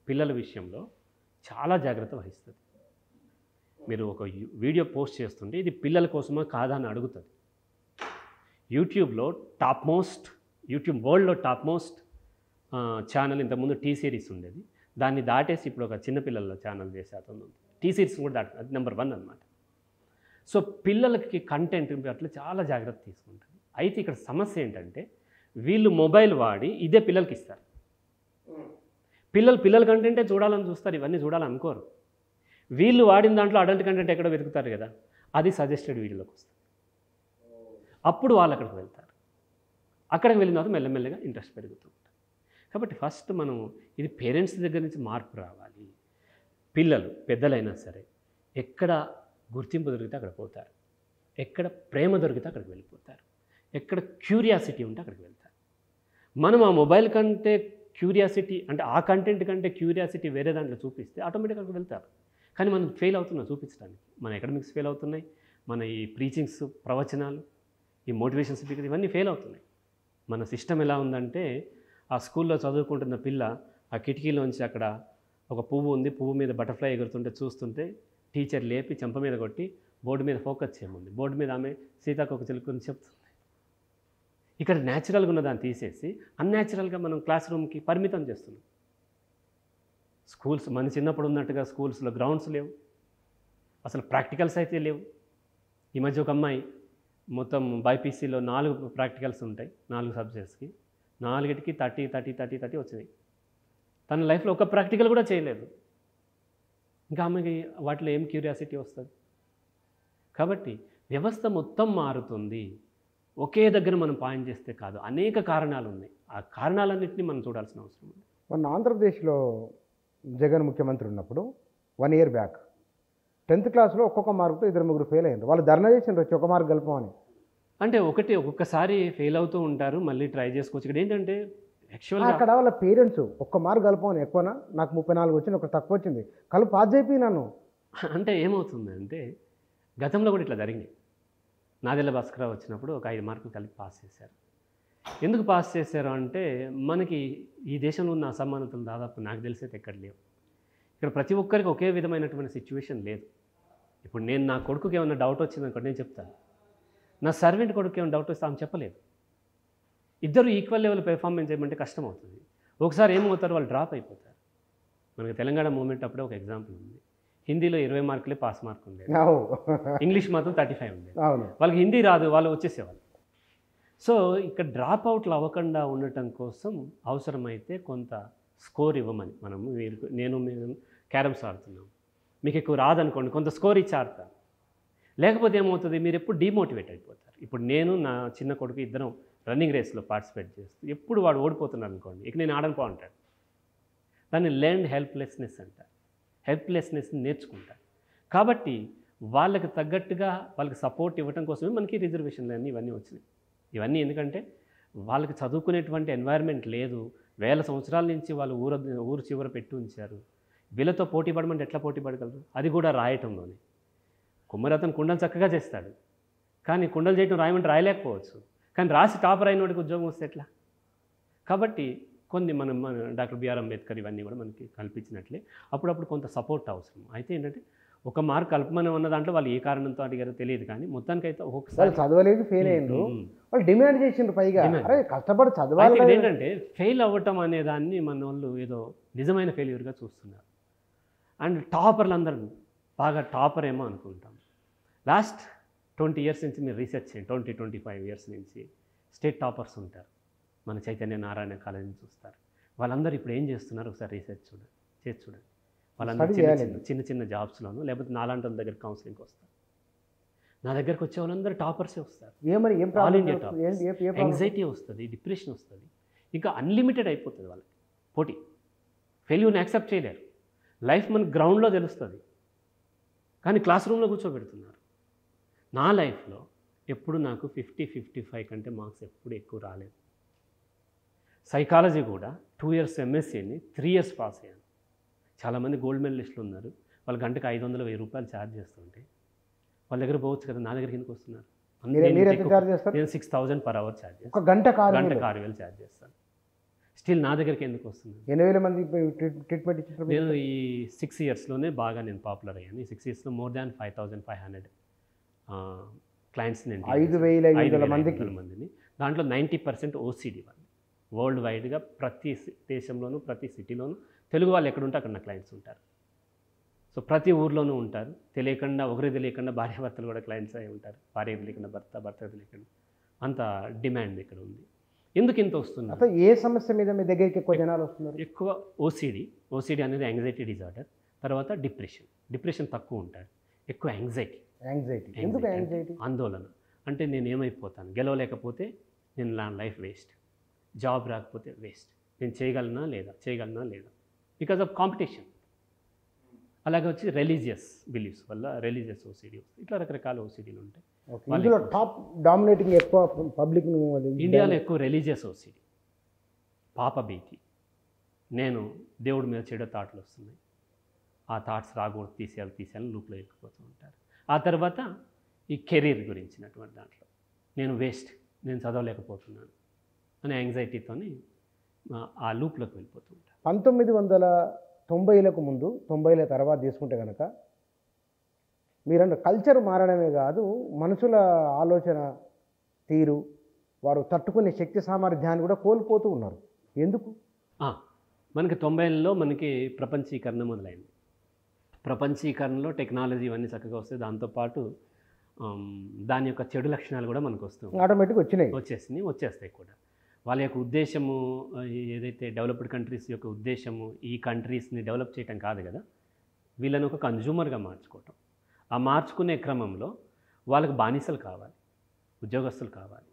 పిల్లల విషయంలో చాలా జాగ్రత్త వహిస్తుంది. మీరు ఒక వీడియో పోస్ట్ చేస్తుంటే ఇది పిల్లల కోసమా కాదా అని అడుగుతుంది. యూట్యూబ్లో టాప్ మోస్ట్ యూట్యూబ్ వరల్డ్లో టాప్ మోస్ట్ ఛానల్ ఇంతకుముందు టీ సిరీస్ ఉండేది. దాన్ని దాటేసి ఇప్పుడు ఒక చిన్నపిల్లల ఛానల్ చేసే అతను టీ సిరీస్ కూడా దాట అది నెంబర్ వన్ అనమాట సో పిల్లలకి కంటెంట్ అట్లా చాలా జాగ్రత్త తీసుకుంటుంది. అయితే ఇక్కడ సమస్య ఏంటంటే వీళ్ళు మొబైల్ వాడి ఇదే పిల్లలకి ఇస్తారు. పిల్లలు పిల్లల కంటెంటే చూడాలని చూస్తారు ఇవన్నీ చూడాలనుకోరు వీళ్ళు వాడిన దాంట్లో అడల్ట్ కంటెంట్ ఎక్కడ వెతుకుతారు కదా అది సజెస్టెడ్ వీడియోలోకి వస్తుంది. అప్పుడు వాళ్ళు అక్కడికి వెళ్తారు. అక్కడికి వెళ్ళిన తర్వాత మెల్లమెల్లగా ఇంట్రెస్ట్ పెరుగుతూ ఉంటుంది. కాబట్టి ఫస్ట్ మనం ఇది పేరెంట్స్ దగ్గర నుంచి మార్పు రావాలి. పిల్లలు పెద్దలైనా సరే ఎక్కడ గుర్తింపు దొరికితే అక్కడ పోతారు. ఎక్కడ ప్రేమ దొరికితే అక్కడికి వెళ్ళిపోతారు. ఎక్కడ క్యూరియాసిటీ ఉంటే అక్కడికి వెళ్తారు. మనం ఆ మొబైల్ కంటే క్యూరియాసిటీ అంటే ఆ కంటెంట్ కంటే క్యూరియాసిటీ వేరే దాంట్లో చూపిస్తే ఆటోమేటిక్గా వెళ్తారు. కానీ మనం ఫెయిల్ అవుతున్నాం చూపించడానికి. మన ఎకడమిక్స్ ఫెయిల్ అవుతున్నాయి. మన ఈ ప్రీచింగ్స్ ప్రవచనాలు ఈ మోటివేషన్ స్పీకర్ ఇవన్నీ ఫెయిల్ అవుతున్నాయి. మన సిస్టమ్ ఎలా ఉందంటే ఆ స్కూల్లో చదువుకుంటున్న పిల్ల ఆ కిటికీలోంచి అక్కడ ఒక పువ్వు ఉంది. పువ్వు మీద బటర్ఫ్లై ఎగురుతుంటే చూస్తుంటే టీచర్ లేపి చెంప మీద కొట్టి బోర్డు మీద ఫోకస్ చేయమంది. బోర్డు మీద ఆమె సీతాకొక చిలుకుని చెప్తుంది. ఇక్కడ న్యాచురల్గా ఉన్న దాన్ని తీసేసి అన్యాచురల్గా మనం క్లాస్ రూమ్కి పరిమితం చేస్తున్నాం. స్కూల్స్ మన చిన్నప్పుడు ఉన్నట్టుగా స్కూల్స్లో గ్రౌండ్స్ లేవు. అసలు ప్రాక్టికల్స్ అయితే లేవు. ఈ మధ్య ఒక అమ్మాయి మొత్తం బైపీసీలో నాలుగు ప్రాక్టికల్స్ ఉంటాయి నాలుగు సబ్జెక్ట్స్కి నాలుగిటికి థర్టీ థర్టీ థర్టీ థర్టీ వచ్చినాయి. తన లైఫ్లో ఒక ప్రాక్టికల్ కూడా చేయలేదు. ఇంకా ఆమెకి వాటిలో ఏం క్యూరియాసిటీ వస్తుంది? కాబట్టి వ్యవస్థ మొత్తం మారుతుంది. ఒకే దగ్గర మనం పాయింట్ చేస్తే కాదు అనేక కారణాలు ఉన్నాయి. ఆ కారణాలన్నింటినీ మనం చూడాల్సిన అవసరం ఉంది. మొన్న ఆంధ్రప్రదేశ్లో జగన్ ముఖ్యమంత్రి ఉన్నప్పుడు వన్ ఇయర్ బ్యాక్ టెన్త్ క్లాస్లో ఒక్కొక్క మార్కుతో ఇద్దరు ముగ్గురు ఫెయిల్ అయ్యారు. వాళ్ళు ధర్నా చేసిండ్రు వచ్చి ఒక మార్క్ కలపమని అంటే ఒకటి ఒక్కొక్కసారి ఫెయిల్ అవుతూ ఉంటారు మళ్ళీ ట్రై చేసుకోవచ్చు. ఇక్కడ ఏంటంటే యాక్చువల్గా అక్కడ వాళ్ళ పేరెంట్స్ ఒక్క మార్క్ కలపమని ఎక్కువనా? నాకు ముప్పై నాలుగు వచ్చింది ఒక తక్కువ వచ్చింది. కలుపు పాస్ అయిపోయి నన్ను. అంటే ఏమవుతుంది అంటే గతంలో కూడా ఇట్లా జరిగింది నాదెల్ల భాస్కరరావు వచ్చినప్పుడు ఒక ఐదు మార్కులు కలిపి పాస్ చేశారు. ఎందుకు పాస్ చేశారు అంటే మనకి ఈ దేశంలో ఉన్న అసమానతలు దాదాపు నాకు తెలిసేది ఎక్కడ లేవు. ఇక్కడ ప్రతి ఒక్కరికి ఒకే విధమైనటువంటి సిచ్యువేషన్ లేదు. ఇప్పుడు నేను నా కొడుకుకి ఏమైనా డౌట్ వచ్చిందనుకోండి నేను చెప్తాను. నా సర్వెంట్ కొడుకు ఏమైనా డౌట్ వస్తే ఆమె చెప్పలేదు. ఇద్దరు ఈక్వల్ లెవెల్ పెర్ఫార్మెన్స్ చేయమంటే కష్టం అవుతుంది ఒకసారి ఏమవుతారు? వాళ్ళు డ్రాప్ అయిపోతారు. మనకి తెలంగాణ మూమెంట్ అప్పుడే ఒక ఎగ్జాంపుల్ ఉంది. హిందీలో ఇరవై మార్కులే పాస్ మార్క్ ఉండేది. అవు ఇంగ్లీష్ మాత్రం థర్టీ ఫైవ్ ఉండేది. అవును. వాళ్ళకి హిందీ రాదు వాళ్ళు వచ్చేసేవాళ్ళు. సో ఇక్కడ డ్రాప్ అవుట్లు అవ్వకుండా ఉండటం కోసం అవసరమైతే కొంత స్కోర్ ఇవ్వమని మనము మీరు నేను మేము క్యారమ్స్ ఆడుతున్నాం మీకు ఎక్కువ రాదనుకోండి కొంత స్కోర్ ఇచ్చి ఆడతాను లేకపోతే ఏమవుతుంది మీరు ఎప్పుడు డిమోటివేట్ అయిపోతారు. ఇప్పుడు నేను నా చిన్న కొడుకు ఇద్దరం రన్నింగ్ రేస్లో పార్టిసిపేట్ చేస్తూ ఎప్పుడు వాడు ఓడిపోతున్నాడు అనుకోండి ఇక నేను ఆడను పో అంటాడు. దాన్ని లెర్న్ హెల్ప్లెస్నెస్ అంటారు. హెల్ప్లెస్నెస్ నేర్చుకుంటారు. కాబట్టి వాళ్ళకి తగ్గట్టుగా వాళ్ళకి సపోర్ట్ ఇవ్వడం కోసమే మనకి రిజర్వేషన్లు అన్నీ ఇవన్నీ వచ్చినాయి. ఇవన్నీ ఎందుకంటే వాళ్ళకి చదువుకునేటువంటి ఎన్వైర్న్మెంట్ లేదు. వేల సంవత్సరాల నుంచి వాళ్ళు ఊర ఊరు చివర పెట్టి ఉంచారు. వీళ్ళతో పోటీ పడమంటే ఎట్లా పోటీ పడగలరు? అది కూడా రాయటంలోనే. కుమ్మరతను కుండలు చక్కగా చేస్తాడు. కానీ కుండలు చేయటం రాయమంటే రాయలేకపోవచ్చు. కానీ రాసి టాపర్ అయిన వాడికి ఉద్యోగం వస్తే ఎట్లా? కాబట్టి కొన్ని మనం మన డాక్టర్ బిఆర్ అంబేద్కర్ ఇవన్నీ కూడా మనకి కల్పించినట్లే. అప్పుడప్పుడు కొంత సపోర్ట్ అవసరం. అయితే ఏంటంటే ఒక మార్క్ కల్పమని ఉన్న దాంట్లో వాళ్ళు ఏ కారణంతో అడిగారో తెలియదు కానీ మొత్తానికైతే వాళ్ళు ఒక్కొక్కసారి చదవలేదు ఫెయిల్ అయ్యిండ్రు. ఉమ్. వాళ్ళు డిమాండ్ చేసిండ్రు పైగా. అరే కష్టపడి అయితే చదవాలి. ఏంటంటే ఫెయిల్ అవ్వటం అనే దాన్ని మన వాళ్ళు ఏదో నిజమైన ఫెయిల్యూర్గా చూస్తున్నారు. అండ్ టాపర్లు అందరూ బాగా టాపర్ ఏమో అనుకుంటాం. లాస్ట్ ట్వంటీ ఇయర్స్ నుంచి మీరు రీసెర్చ్ చేయండి. ట్వంటీ ట్వంటీ ఫైవ్ ఇయర్స్ నుంచి స్టేట్ టాపర్స్ ఉంటారు. మన చైతన్య నారాయణ కాలేజీ చూస్తారు. వాళ్ళందరూ ఇప్పుడు ఏం చేస్తున్నారు? ఒకసారి రీసెర్చ్ చూడండి చేసి చూడండి. వాళ్ళందరూ చిన్న. చిన్న చిన్న చిన్న జాబ్స్లోను లేకపోతే నాలాంటి వాళ్ళ దగ్గర కౌన్సిలింగ్కి వస్తారు. నా దగ్గరకు వచ్చే వాళ్ళందరూ టాపర్సే వస్తారు. ఏమని ఏం ఏ problem? యాంగ్జైటీ వస్తుంది డిప్రెషన్ వస్తుంది. ఇంకా అన్లిమిటెడ్ అయిపోతుంది వాళ్ళకి. పోటీ. ఫెయిల్యూర్ని యాక్సెప్ట్ చేయలేరు. లైఫ్ మనకు గ్రౌండ్లో తెలుస్తుంది. కానీ క్లాస్ రూమ్లో కూర్చోబెడుతున్నారు. నా లైఫ్లో ఎప్పుడు నాకు ఫిఫ్టీ ఫిఫ్టీ ఫైవ్ కంటే మార్క్స్ ఎప్పుడు ఎక్కువ రాలేదు. సైకాలజీ కూడా టూ ఇయర్స్ ఎంఎస్సీని త్రీ ఇయర్స్ పాస్ అయ్యాను. చాలామంది గోల్డ్ మెడలిస్టులు ఉన్నారు. వాళ్ళ గంటకు ఐదు వందలు వెయ్యి రూపాయలు ఛార్జ్ చేస్తుంటే వాళ్ళ దగ్గర పోవచ్చు కదా నా దగ్గరికి ఎందుకు వస్తున్నారు? నేను six thousand per hour charge చేస్తాను ఒక గంట గంటకు ఆరు వేలు ఛార్జ్ చేస్తాను. స్టిల్ నా దగ్గరికి ఎందుకు వస్తుంది ఎన్ని వేల మంది ట్రీట్మెంట్ నేను ఈ సిక్స్ ఇయర్స్లోనే బాగా నేను పాపులర్ అయ్యాను. ఈ సిక్స్ ఇయర్స్లో more than five thousand five hundred clients నేను ఐదు. వేల ఐదు వందల వేల మందికి? మందిని. దాంట్లో నైంటీ పర్సెంట్ ఓసీడీ వాళ్ళు వరల్డ్ వైడ్గా ప్రతి దేశంలోనూ ప్రతి సిటీలోనూ తెలుగు వాళ్ళు ఎక్కడుంటే అక్కడ నా క్లయింట్స్ ఉంటారు. సో ప్రతి ఊర్లోనూ ఉంటారు. తెలియకుండా ఒకరి తెలియకుండా భార్యాభర్తలు కూడా క్లయింట్స్ అయి ఉంటారు. భార్య తెలియకుండా భర్త భర్త తెలియకుండా. అంత డిమాండ్ ఇక్కడ ఉంది. ఎందుకు ఇంత వస్తుంది ఏ సమస్య మీద మీ దగ్గరికి ఎక్కువ జనాలు వస్తున్నారు? ఎక్కువ ఓసిడి ఓసిడి అనేది యాంగ్జైటీ డిజార్డర్ తర్వాత డిప్రెషన్ డిప్రెషన్ తక్కువ ఉంటారు. ఎక్కువ యాంగ్జైటీ యాంగ్జైటీ ఎందుకు యాంగ్జైటీ ఆందోళన అంటే నేను ఏమైపోతాను? గెలవలేకపోతే నేను నా లైఫ్ వేస్ట్ జాబ్ రాకపోతే వేస్ట్. నేను చేయగలనా లేదా? చేయగలనా లేదా? బికాజ్ ఆఫ్ కాంపిటీషన్ అలాగే వచ్చి రిలీజియస్ బిలీఫ్స్ వల్ల రిలీజియస్ ఓసిడి ఇట్లా రకరకాల ఓసిడీలు ఉంటాయి. ఇందులో టాప్ డామినేటింగ్ ఎక్కువ పబ్లిక్ ఇండియాలో ఎక్కువ రిలీజియస్ ఓసిడి పాప భీతి. నేను దేవుడి మీద చెడు థాట్లు వస్తున్నాయి. ఆ థాట్స్ రాకూడదు తీసేయాలి తీసేయాలని లూప్లో ఎక్కిపోతూ ఉంటారు. ఆ తర్వాత ఈ కెరీర్ గురించినటువంటి దాంట్లో. నేను వేస్ట్ నేను చదవలేకపోతున్నాను. అనే యాంగ్జైటీతోని ఆ లూప్లోకి వెళ్ళిపోతూ ఉంటారు పంతొమ్మిది వందల తొంభైలకు ముందు తొంభైల తర్వాత తీసుకుంటే కనుక మీరన్న కల్చర్ మారడమే కాదు మనుషుల ఆలోచన తీరు వారు తట్టుకునే శక్తి సామర్థ్యాన్ని కూడా కోల్పోతూ ఉన్నారు. ఎందుకు? మనకి తొంభైలలో మనకి ప్రపంచీకరణ మొదలైంది. ప్రపంచీకరణలో టెక్నాలజీ ఇవన్నీ చక్కగా వస్తాయి దాంతోపాటు దాని యొక్క చెడు లక్షణాలు కూడా మనకు వస్తూ ఉంటాయి. ఆటోమేటిక్ వచ్చినాయి. వచ్చేసినాయి వచ్చేస్తాయి కూడా. వాళ్ళ యొక్క ఉద్దేశము ఏదైతే డెవలప్డ్ కంట్రీస్ యొక్క ఉద్దేశము ఈ కంట్రీస్ని డెవలప్ చేయటం కాదు కదా వీళ్ళని ఒక కన్జ్యూమర్గా మార్చుకోవటం. ఆ మార్చుకునే క్రమంలో వాళ్ళకి బానిసలు కావాలి ఉద్యోగస్తులు కావాలి.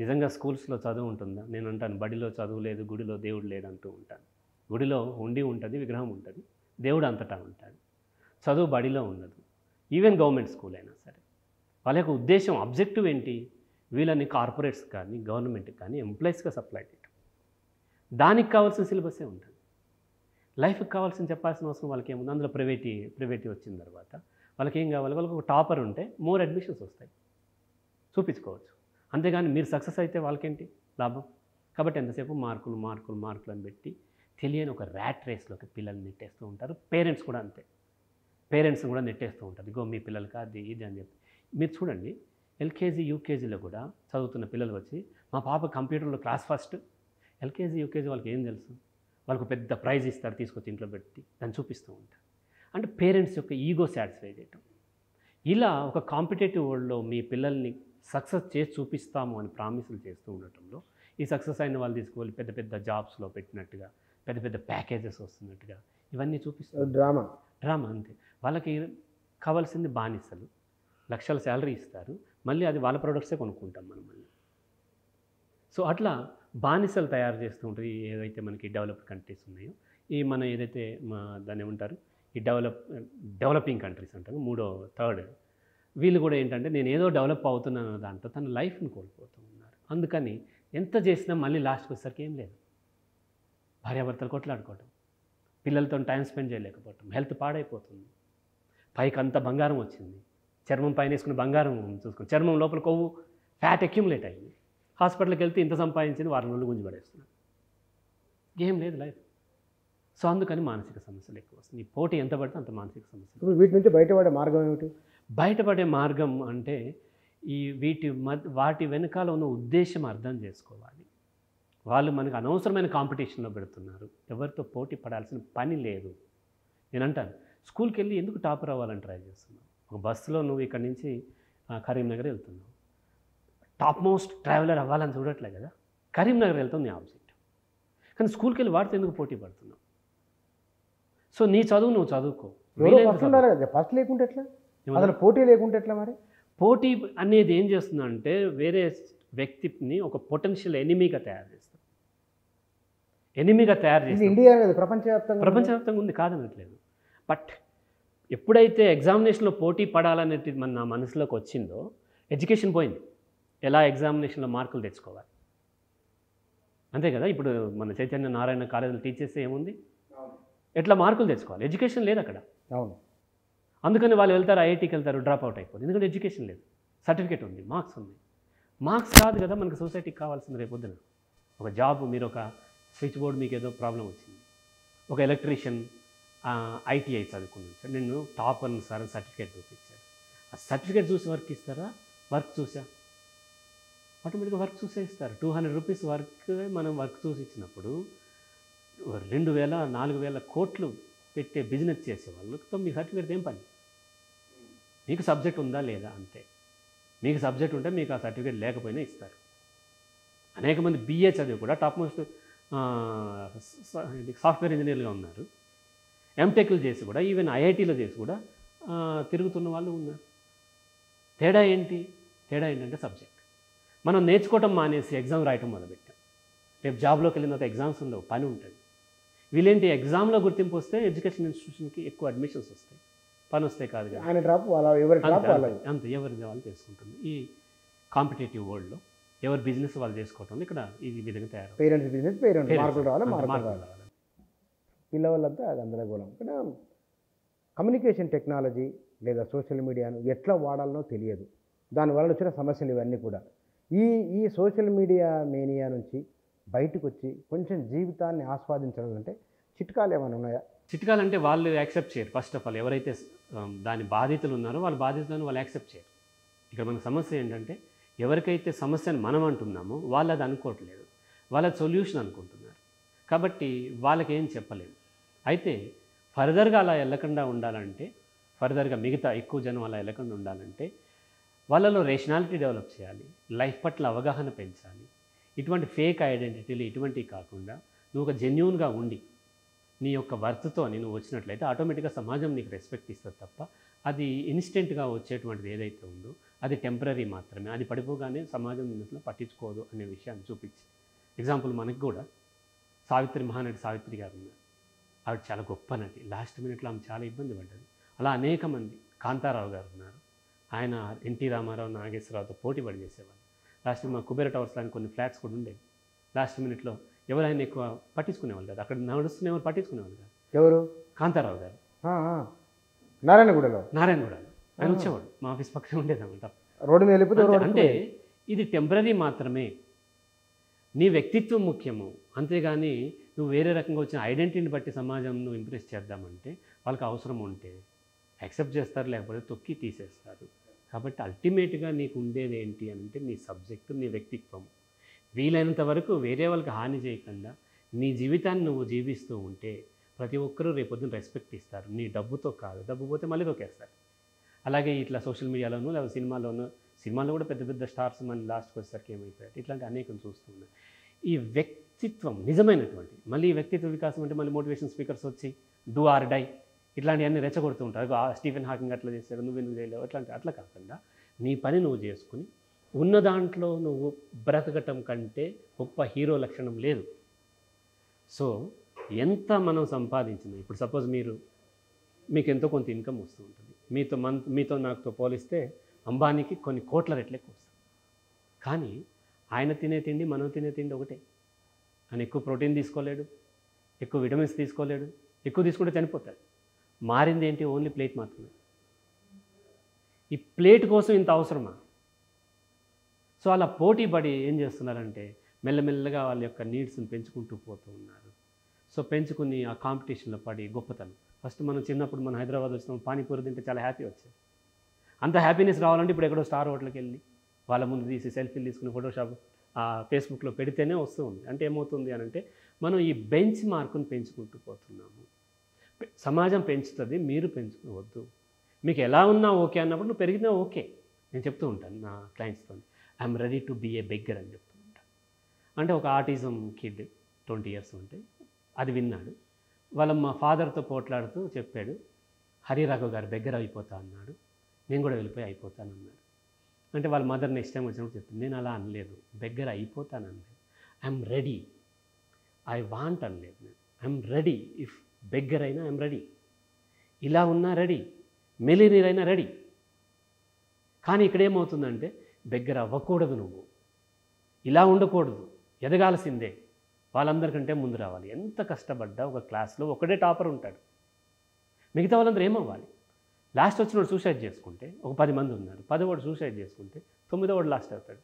నిజంగా స్కూల్స్లో చదువు ఉంటుందా? నేను అంటాను బడిలో చదువు లేదు గుడిలో దేవుడు లేడు అంటూ ఉంటాను. గుడిలో ఉండి ఉంటుంది విగ్రహం ఉంటుంది దేవుడు అంతటా ఉంటాడు. చదువు బడిలో ఉండదు. ఈవెన్ గవర్నమెంట్ స్కూల్ అయినా సరే. వాళ్ళ యొక్క ఉద్దేశం అబ్జెక్టివ్ ఏంటి? వీళ్ళని కార్పొరేట్స్ కానీ గవర్నమెంట్ కానీ ఎంప్లాయీస్గా సప్లై చేయటం. దానికి కావాల్సిన సిలబసే ఉంటుంది. లైఫ్కి కావాల్సిన చెప్పాల్సిన అవసరం వాళ్ళకి ఏముంది? అందులో ప్రైవేటీ ప్రైవేటీ వచ్చిన తర్వాత వాళ్ళకి ఏం కావాలి? వాళ్ళకి ఒక టాపర్ ఉంటే మోర్ అడ్మిషన్స్ వస్తాయి. చూపించుకోవచ్చు. అంతేగాని మీరు సక్సెస్ అయితే వాళ్ళకేంటి? లాభం. కాబట్టి ఎంతసేపు మార్కులు మార్కులు మార్కులు అని పెట్టి తెలియని ఒక ర్యాట్ రేస్లోకి పిల్లల్ని నెట్టేస్తూ ఉంటారు. పేరెంట్స్ కూడా అంతే. పేరెంట్స్ని కూడా నెట్టేస్తూ ఉంటారు. ఇగో మీ పిల్లలకి అది ఇది అని చెప్పి. మీరు చూడండి ఎల్కేజీ యూకేజీలో కూడా చదువుతున్న పిల్లలు వచ్చి మా పాప కంప్యూటర్లో క్లాస్ ఫస్ట్. ఎల్కేజీ యూకేజీ వాళ్ళకి ఏం తెలుసు? వాళ్ళకు పెద్ద ప్రైజ్ ఇస్తారు తీసుకొచ్చి ఇంట్లో పెట్టి దాన్ని చూపిస్తూ ఉంటారు. అంటే పేరెంట్స్ యొక్క ఈగో సాటిస్ఫై చేయటం. ఇలా ఒక కాంపిటేటివ్ వరల్డ్లో మీ పిల్లల్ని సక్సెస్ చేసి చూపిస్తాము అని ప్రామిసులు చేస్తూ ఉండటంలో ఈ సక్సెస్ అయిన వాళ్ళు తీసుకువెళ్ళి పెద్ద పెద్ద జాబ్స్లో పెట్టినట్టుగా పెద్ద పెద్ద ప్యాకేజెస్ వస్తున్నట్టుగా ఇవన్నీ చూపిస్తారు డ్రామా? డ్రామా అంతే. వాళ్ళకి కావాల్సింది బానిసలు. లక్షల శాలరీ ఇస్తారు. మళ్ళీ అది వాళ్ళ ప్రొడక్ట్సే కొనుక్కుంటాం మనం మళ్ళీ. సో అట్లా బానిసలు తయారు చేస్తూ ఉంటుంది ఏదైతే మనకి డెవలప్డ్ కంట్రీస్ ఉన్నాయో ఈ మన ఏదైతే మా దాన్ని ఏమంటారు? ఈ డెవలప్ డెవలపింగ్ కంట్రీస్ అంటారు. మూడో థర్డ్ వీళ్ళు కూడా ఏంటంటే నేను ఏదో డెవలప్ అవుతున్నాను దాంట్లో తన లైఫ్ని కోల్పోతూ ఉన్నారు. అందుకని ఎంత చేసినా మళ్ళీ లాస్ట్కి వచ్చేసరికి ఏం లేదు. భార్యాభర్తలు కొట్లాడుకోవటం పిల్లలతో టైం స్పెండ్ చేయలేకపోవటం హెల్త్ పాడైపోతుంది. పైకి అంత బంగారం వచ్చింది. చర్మం పైన వేసుకున్న బంగారం చూసుకుని చర్మం లోపల కొవ్వు ఫ్యాట్ అక్యుములేట్ అయింది హాస్పిటల్కి వెళ్తే ఇంత సంపాదించింది వారం రోజులు గుంజి పడేస్తున్నాను ఏం లేదు లైఫ్. సో అందుకని మానసిక సమస్యలు ఎక్కువ వస్తుంది ఈ పోటీ ఎంత పడితే అంత మానసిక సమస్యలు. ఇప్పుడు వీటి నుంచి బయటపడే మార్గం ఏమిటి? బయటపడే మార్గం అంటే ఈ వీటి వాటి వెనకాల ఉన్న ఉద్దేశం అర్థం చేసుకోవాలి. వాళ్ళు మనకు అనవసరమైన కాంపిటీషన్లో పెడుతున్నారు. ఎవరితో పోటీ పడాల్సిన పని లేదు. నేను అంటాను స్కూల్కి వెళ్ళి ఎందుకు టాపర్ అవ్వాలని ట్రై చేస్తున్నావు? ఒక బస్సులో నువ్వు ఇక్కడి నుంచి కరీంనగర్ వెళ్తున్నావు. టాప్ మోస్ట్ ట్రావెలర్ అవ్వాలని చూడట్లే కదా? కరీంనగర్ వెళ్తావు నీ ఆబ్జెక్ట్ కానీ స్కూల్కి వెళ్ళి వాడితో ఎందుకు పోటీ పడుతున్నావు? సో నీ చదువు నువ్వు చదువుకో. ఫస్ట్ లేకుంటే ఎట్లా? అసలు పోటీ లేకుంటే ఎట్లా మరి? పోటీ అనేది ఏం చేస్తుందంటే వేరే వ్యక్తిని ఒక పొటెన్షియల్ ఎనిమీగా తయారు చేస్తుంది. ఎనిమీగా తయారు చేస్తుంది. ఇండియా ప్రపంచవ్యాప్తంగా ప్రపంచవ్యాప్తంగా ఉంది కాదనట్లేదు. బట్ ఎప్పుడైతే ఎగ్జామినేషన్లో పోటీ పడాలనేది మన నా మనసులోకి వచ్చిందో ఎడ్యుకేషన్ పోయింది. ఎలా ఎగ్జామినేషన్లో మార్కులు తెచ్చుకోవాలి? అంతే కదా? ఇప్పుడు మన చైతన్య నారాయణ కాలేజీలో టీచ్ చేస్తే ఏముంది? ఎట్లా మార్కులు తెచ్చుకోవాలి? ఎడ్యుకేషన్ లేదు అక్కడ. అవును. అందుకని వాళ్ళు వెళ్తారు ఐఐటీకి వెళ్తారు డ్రాప్ అవుట్ అయిపోతుంది. ఎందుకంటే ఎడ్యుకేషన్ లేదు. సర్టిఫికేట్ ఉంది మార్క్స్ ఉంది. మార్క్స్ కాదు కదా మనకి సొసైటీకి కావాల్సింది రేపు పొద్దున. ఒక జాబ్ మీరు ఒక స్విచ్ బోర్డ్ మీకు ఏదో ప్రాబ్లం వచ్చింది. ఒక ఎలక్ట్రీషియన్ ఐటీఐ చదువుకున్నాను సార్. నేను టాప్ అని సార్ సర్టిఫికేట్ చూపించారు. ఆ సర్టిఫికేట్ చూసి వర్క్ ఇస్తారా? వర్క్ చూసా. ఆటోమేటిక్గా వర్క్ చూసే ఇస్తారు. టూ హండ్రెడ్ రూపీస్ వర్క్ మనం వర్క్ చూసి ఇచ్చినప్పుడు రెండు వేల నాలుగు వేల కోట్లు పెట్టే బిజినెస్ చేసే వాళ్ళతో మీ సర్టిఫికేట్ ఏం పని? మీకు సబ్జెక్ట్ ఉందా లేదా అంతే. మీకు సబ్జెక్ట్ ఉంటే మీకు ఆ సర్టిఫికేట్ లేకపోయినా ఇస్తారు. అనేక మంది బీఏ చదివి కూడా టాప్ మోస్ట్ సాఫ్ట్వేర్ ఇంజనీర్గా ఉన్నారు. ఎంటెక్లు చేసి కూడా ఈవెన్ ఐఐటీలో చేసి కూడా తిరుగుతున్న వాళ్ళు ఉన్నారు. తేడా ఏంటి? తేడా ఏంటంటే సబ్జెక్ట్. మనం నేర్చుకోవటం మానేసి ఎగ్జామ్ రాయటం మొదలుపెట్టాం. రేపు జాబ్లోకి వెళ్ళిన తర్వాత ఎగ్జామ్స్ ఉండవు పని ఉంటుంది. వీళ్ళేంటి ఎగ్జామ్లో గుర్తింపు వస్తే ఎడ్యుకేషన్ ఇన్స్టిట్యూషన్కి ఎక్కువ అడ్మిషన్స్ వస్తాయి. పని వస్తాయి కాదు అంతే, ఎవరిది వాళ్ళు చేసుకుంటుంది. ఈ కాంపిటేటివ్ వరల్డ్లో ఎవరి బిజినెస్ వాళ్ళు చేసుకోవటం ఇక్కడ ఈ విధంగా తయారు పేరెంట్స్ బిజినెస్ పేరెంట్స్ మార్కులు రావాలి మార్కులు రావాలి. పిల్లవాళ్ళంతా గందరగోళం ఇక్కడ కమ్యూనికేషన్ టెక్నాలజీ లేదా సోషల్ మీడియాను ఎట్లా వాడాలనో తెలియదు. దానివల్ల వచ్చిన సమస్యలు ఇవన్నీ కూడా. ఈ ఈ సోషల్ మీడియా మేనియా నుంచి బయటకు వచ్చి కొంచెం జీవితాన్ని ఆస్వాదించడం అంటే చిట్కాలు ఏమైనా ఉన్నాయా? చిట్కాలు అంటే వాళ్ళు యాక్సెప్ట్ చేయరు. ఫస్ట్ ఆఫ్ ఆల్ ఎవరైతే దాని బాధితులు ఉన్నారో వాళ్ళ బాధితులను వాళ్ళు యాక్సెప్ట్ చేయరు. ఇక్కడ మన సమస్య ఏంటంటే ఎవరికైతే సమస్యను మనం అంటున్నామో వాళ్ళు అది అనుకోవట్లేదు. వాళ్ళ సొల్యూషన్ అనుకుంటున్నారు. కాబట్టి వాళ్ళకేం చెప్పలేము. అయితే ఫర్దర్గా అలా వెళ్ళకుండా ఉండాలంటే ఫర్దర్గా మిగతా ఎక్కువ జనం అలా వెళ్ళకుండా ఉండాలంటే వాళ్ళలో రేషనాలిటీ డెవలప్ చేయాలి లైఫ్ పట్ల అవగాహన పెంచాలి. ఇటువంటి ఫేక్ ఐడెంటిటీలు ఇటువంటివి కాకుండా నువ్వు ఒక జెన్యున్గా ఉండి నీ యొక్క వర్త్తో నేను వచ్చినట్లయితే ఆటోమేటిక్గా సమాజం నీకు రెస్పెక్ట్ ఇస్తుంది తప్ప అది ఇన్స్టెంట్గా వచ్చేటువంటిది ఏదైతే ఉందో అది టెంపరీ మాత్రమే. అది పడిపోగానే సమాజం నిన్ను అసలు పట్టించుకోదు అనే విషయాన్ని చూపించి ఎగ్జాంపుల్ మనకు కూడా సావిత్రి మహానటి సావిత్రి గారు ఉన్నారు. ఆవిడ చాలా గొప్ప నటి లాస్ట్ మినిట్లో ఆమె చాలా ఇబ్బంది పడ్డది. అలా అనేక మంది కాంతారావు గారు ఉన్నారు. ఆయన ఎన్టీ రామారావు నాగేశ్వరరావుతో పోటీ పడి చేసేవాళ్ళు. లాస్ట్ మా కుబేర టవర్స్ లాంటి కొన్ని ఫ్లాట్స్ కూడా ఉండేవి. లాస్ట్ మినిట్లో ఎవరైనా ఎక్కువ పట్టించుకునేవాళ్ళు కాదు. అక్కడ నడుస్తున్న ఎవరు పట్టించుకునేవాళ్ళు కాదు. ఎవరు? కాంతారావు గారు. నారాయణగూడలో? నారాయణగూడలో. ఆయన వచ్చేవాడు. మా ఆఫీస్ పక్కనే ఉండేదన్నమాట రోడ్డు మీద వెళ్ళిపోతే అంటే ఇది టెంపరీ మాత్రమే. నీ వ్యక్తిత్వం ముఖ్యము. అంతేగాని నువ్వు వేరే రకంగా వచ్చిన ఐడెంటిటీని బట్టి సమాజం నువ్వు ఇంప్రెస్ చేద్దామంటే వాళ్ళకి అవసరం ఉంటే యాక్సెప్ట్ చేస్తారు లేకపోతే తొక్కి తీసేస్తారు. కాబట్టి అల్టిమేట్గా నీకు ఉండేది ఏంటి అని అంటే నీ సబ్జెక్టు నీ వ్యక్తిత్వం. వీలైనంత వరకు వేరే వాళ్ళకి హాని చేయకుండా నీ జీవితాన్ని నువ్వు జీవిస్తూ ఉంటే ప్రతి ఒక్కరూ రేపొద్దున రెస్పెక్ట్ ఇస్తారు. నీ డబ్బుతో కాదు డబ్బు పోతే మళ్ళీ తొక్కేస్తారు. అలాగే ఇట్లా సోషల్ మీడియాలోనూ లేదా సినిమాలోనూ సినిమాలో కూడా పెద్ద పెద్ద స్టార్స్ మన లాస్ట్కి వచ్చేసరికి ఏమైపోయారు ఇట్లాంటి అనేకం చూస్తున్నాయి ఈ వ్యక్తి వ్యక్తిత్వం నిజమైనటువంటి. మళ్ళీ వ్యక్తిత్వ వికాసం అంటే మళ్ళీ మోటివేషన్ స్పీకర్స్ వచ్చి డూ ఆర్ డై ఇట్లాంటివన్నీ రెచ్చగొడుతూ ఉంటారు. ఆ స్టీఫెన్ హాకింగ్ అట్లా చేశారు నువ్వు ఎందుకు చేయలేవు? అట్లాంటి అట్లా కాకుండా నీ పని నువ్వు చేసుకుని ఉన్న దాంట్లో నువ్వు బ్రతకటం కంటే గొప్ప హీరో లక్షణం లేదు. సో ఎంత మనం సంపాదించినా ఇప్పుడు సపోజ్ మీరు మీకు ఎంతో కొంత ఇన్కమ్ వస్తూ ఉంటుంది. మీతో మన మీతో నాకుతో పోలిస్తే అంబానీకి కొన్ని కోట్ల రెట్లు ఎక్కువ వస్తుంది కానీ ఆయన తినే తిండి మనం తినే తిండి ఒకటే. ఆయన ఎక్కువ ప్రోటీన్ తీసుకోలేడు ఎక్కువ విటమిన్స్ తీసుకోలేడు ఎక్కువ తీసుకుంటే చనిపోతాడు. మారింది ఏంటి? ఓన్లీ ప్లేట్ మాత్రమే. ఈ ప్లేట్ కోసం ఇంత అవసరమా? సో అలా పోటీ పడి ఏం చేస్తున్నారంటే మెల్లమెల్లగా వాళ్ళ యొక్క నీడ్స్ని పెంచుకుంటూ పోతూ ఉన్నారు. సో పెంచుకుని ఆ కాంపిటీషన్లో పడి గొప్పతనం. ఫస్ట్ మనం చిన్నప్పుడు మనం హైదరాబాద్ వచ్చినప్పుడు పానీపూరి తింటే చాలా హ్యాపీ వచ్చేది. అంత హ్యాపీనెస్ రావాలంటే ఇప్పుడు ఎక్కడో స్టార్ హోటల్కి వెళ్ళి వాళ్ళ ముందు తీసి సెల్ఫీలు తీసుకుని ఫోటోషాప్ ఆ ఫేస్బుక్లో పెడితేనే వస్తూ ఉంది. అంటే ఏమవుతుంది అని అంటే మనం ఈ బెంచ్ మార్కును పెంచుకుంటూ పోతున్నాము. సమాజం పెంచుతుంది మీరు పెంచుకోవద్దు. మీకు ఎలా ఉన్నా ఓకే అన్నప్పుడు నువ్వు పెరిగినా ఓకే. నేను చెప్తూ ఉంటాను నా క్లయింట్స్తో I'm ready to be a beggar అని చెప్తూ ఉంటాను అంటే ఒక ఆర్టిజం కిడ్ ట్వంటీ ఇయర్స్ ఉంటే అది విన్నాడు. వాళ్ళ మా ఫాదర్తో పోట్లాడుతూ చెప్పాడు హరిరాఘవ్ గారు బెగ్గర అయిపోతా అన్నాడు. నేను కూడా వెళ్ళిపోయి అయిపోతాను అన్నాడు అంటే వాళ్ళ మదర్ నెక్స్ట్ టైం వచ్చినప్పుడు చెప్పింది నేను అలా అనలేదు దగ్గర అయిపోతాను అనలేదు ఐఎమ్ రెడీ. ఐ వాంట్ అనలేదు నేను. I'm ready. ఇఫ్ బెగ్గర్ అయినా ఐఎమ్ రెడీ. ఇలా ఉన్నా రెడీ. మెలీనియర్ అయినా రెడీ. కానీ ఇక్కడ ఏమవుతుందంటే బెగ్గర అవ్వకూడదు నువ్వు. ఇలా ఉండకూడదు. ఎదగాల్సిందే. వాళ్ళందరికంటే ముందు రావాలి. ఎంత కష్టపడ్డా ఒక క్లాస్లో ఒకడే టాపర్ ఉంటాడు. మిగతా వాళ్ళందరూ ఏమవ్వాలి? లాస్ట్ వచ్చినోడు సూసైడ్ చేసుకుంటే ఒక పది మంది ఉన్నారు. పదవాడు సూసైడ్ చేసుకుంటే తొమ్మిదోడు లాస్ట్ అవుతాడు.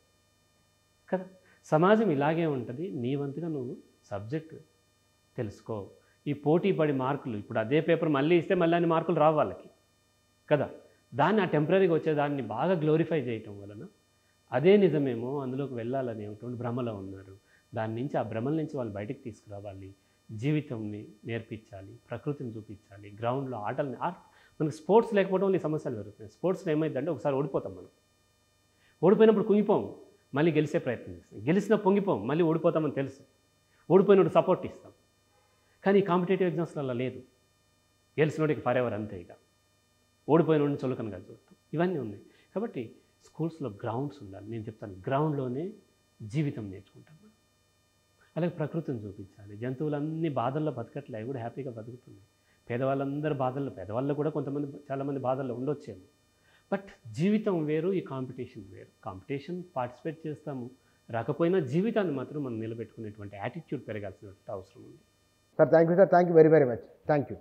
కదా? సమాజం ఇలాగే ఉంటుంది. నీ వంతుగా నువ్వు సబ్జెక్ట్ తెలుసుకో. ఈ పోటీ పడి మార్కులు ఇప్పుడు అదే పేపర్ మళ్ళీ ఇస్తే మళ్ళీ అన్ని మార్కులు రావు వాళ్ళకి. కదా? దాన్ని ఆ టెంపరీగా వచ్చే దాన్ని బాగా గ్లోరిఫై చేయటం వలన అదే నిజమేమో అందులోకి వెళ్ళాలనేటువంటి భ్రమలో ఉన్నారు. దాని నుంచి ఆ భ్రమల నుంచి వాళ్ళు బయటకు తీసుకురావాలి. జీవితంని నేర్పించాలి ప్రకృతిని చూపించాలి గ్రౌండ్లో ఆటలని ఆర్ట్ మనకి స్పోర్ట్స్ లేకపోవడం వల్ల సమస్యలు జరుగుతున్నాయి. స్పోర్ట్స్లో ఏమైందంటే ఒకసారి ఓడిపోతాం మనం. ఓడిపోయినప్పుడు కుంగిపోం మళ్ళీ గెలిచే ప్రయత్నం చేస్తాం. గెలిచిన పొంగిపోం మళ్ళీ ఓడిపోతామని తెలుసు. ఓడిపోయినప్పుడు సపోర్ట్ ఇస్తాం. కానీ కాంపిటేటివ్ ఎగ్జామ్స్లలో అలా లేదు. గెలిచినోడికి ఫర్ ఎవర్ అంతే ఇక. ఓడిపోయినోడిని చులకనగా చూడటం ఇవన్నీ ఉన్నాయి. కాబట్టి స్కూల్స్లో గ్రౌండ్స్ ఉండాలి. నేను చెప్తాను గ్రౌండ్లోనే జీవితం నేర్చుకుంటాం మనం. అలాగే ప్రకృతిని చూపించాలి. జంతువులన్నీ బాధల్లో బతకట్లే అవి కూడా హ్యాపీగా బతుకుతున్నాయి. పేదవాళ్ళందరూ బాధల్లో పేదవాళ్ళు కూడా కొంతమంది చాలామంది బాధల్లో ఉండొచ్చేమో. బట్ జీవితం వేరు ఈ కాంపిటీషన్ వేరు. కాంపిటీషన్ పార్టిసిపేట్ చేస్తాము. రాకపోయినా జీవితాన్ని మాత్రం మనం నిలబెట్టుకునేటువంటి యాటిట్యూడ్ పెరగాల్సినటువంటి అవసరం ఉంది. Sir thank you sir. Thank you very very much. Thank you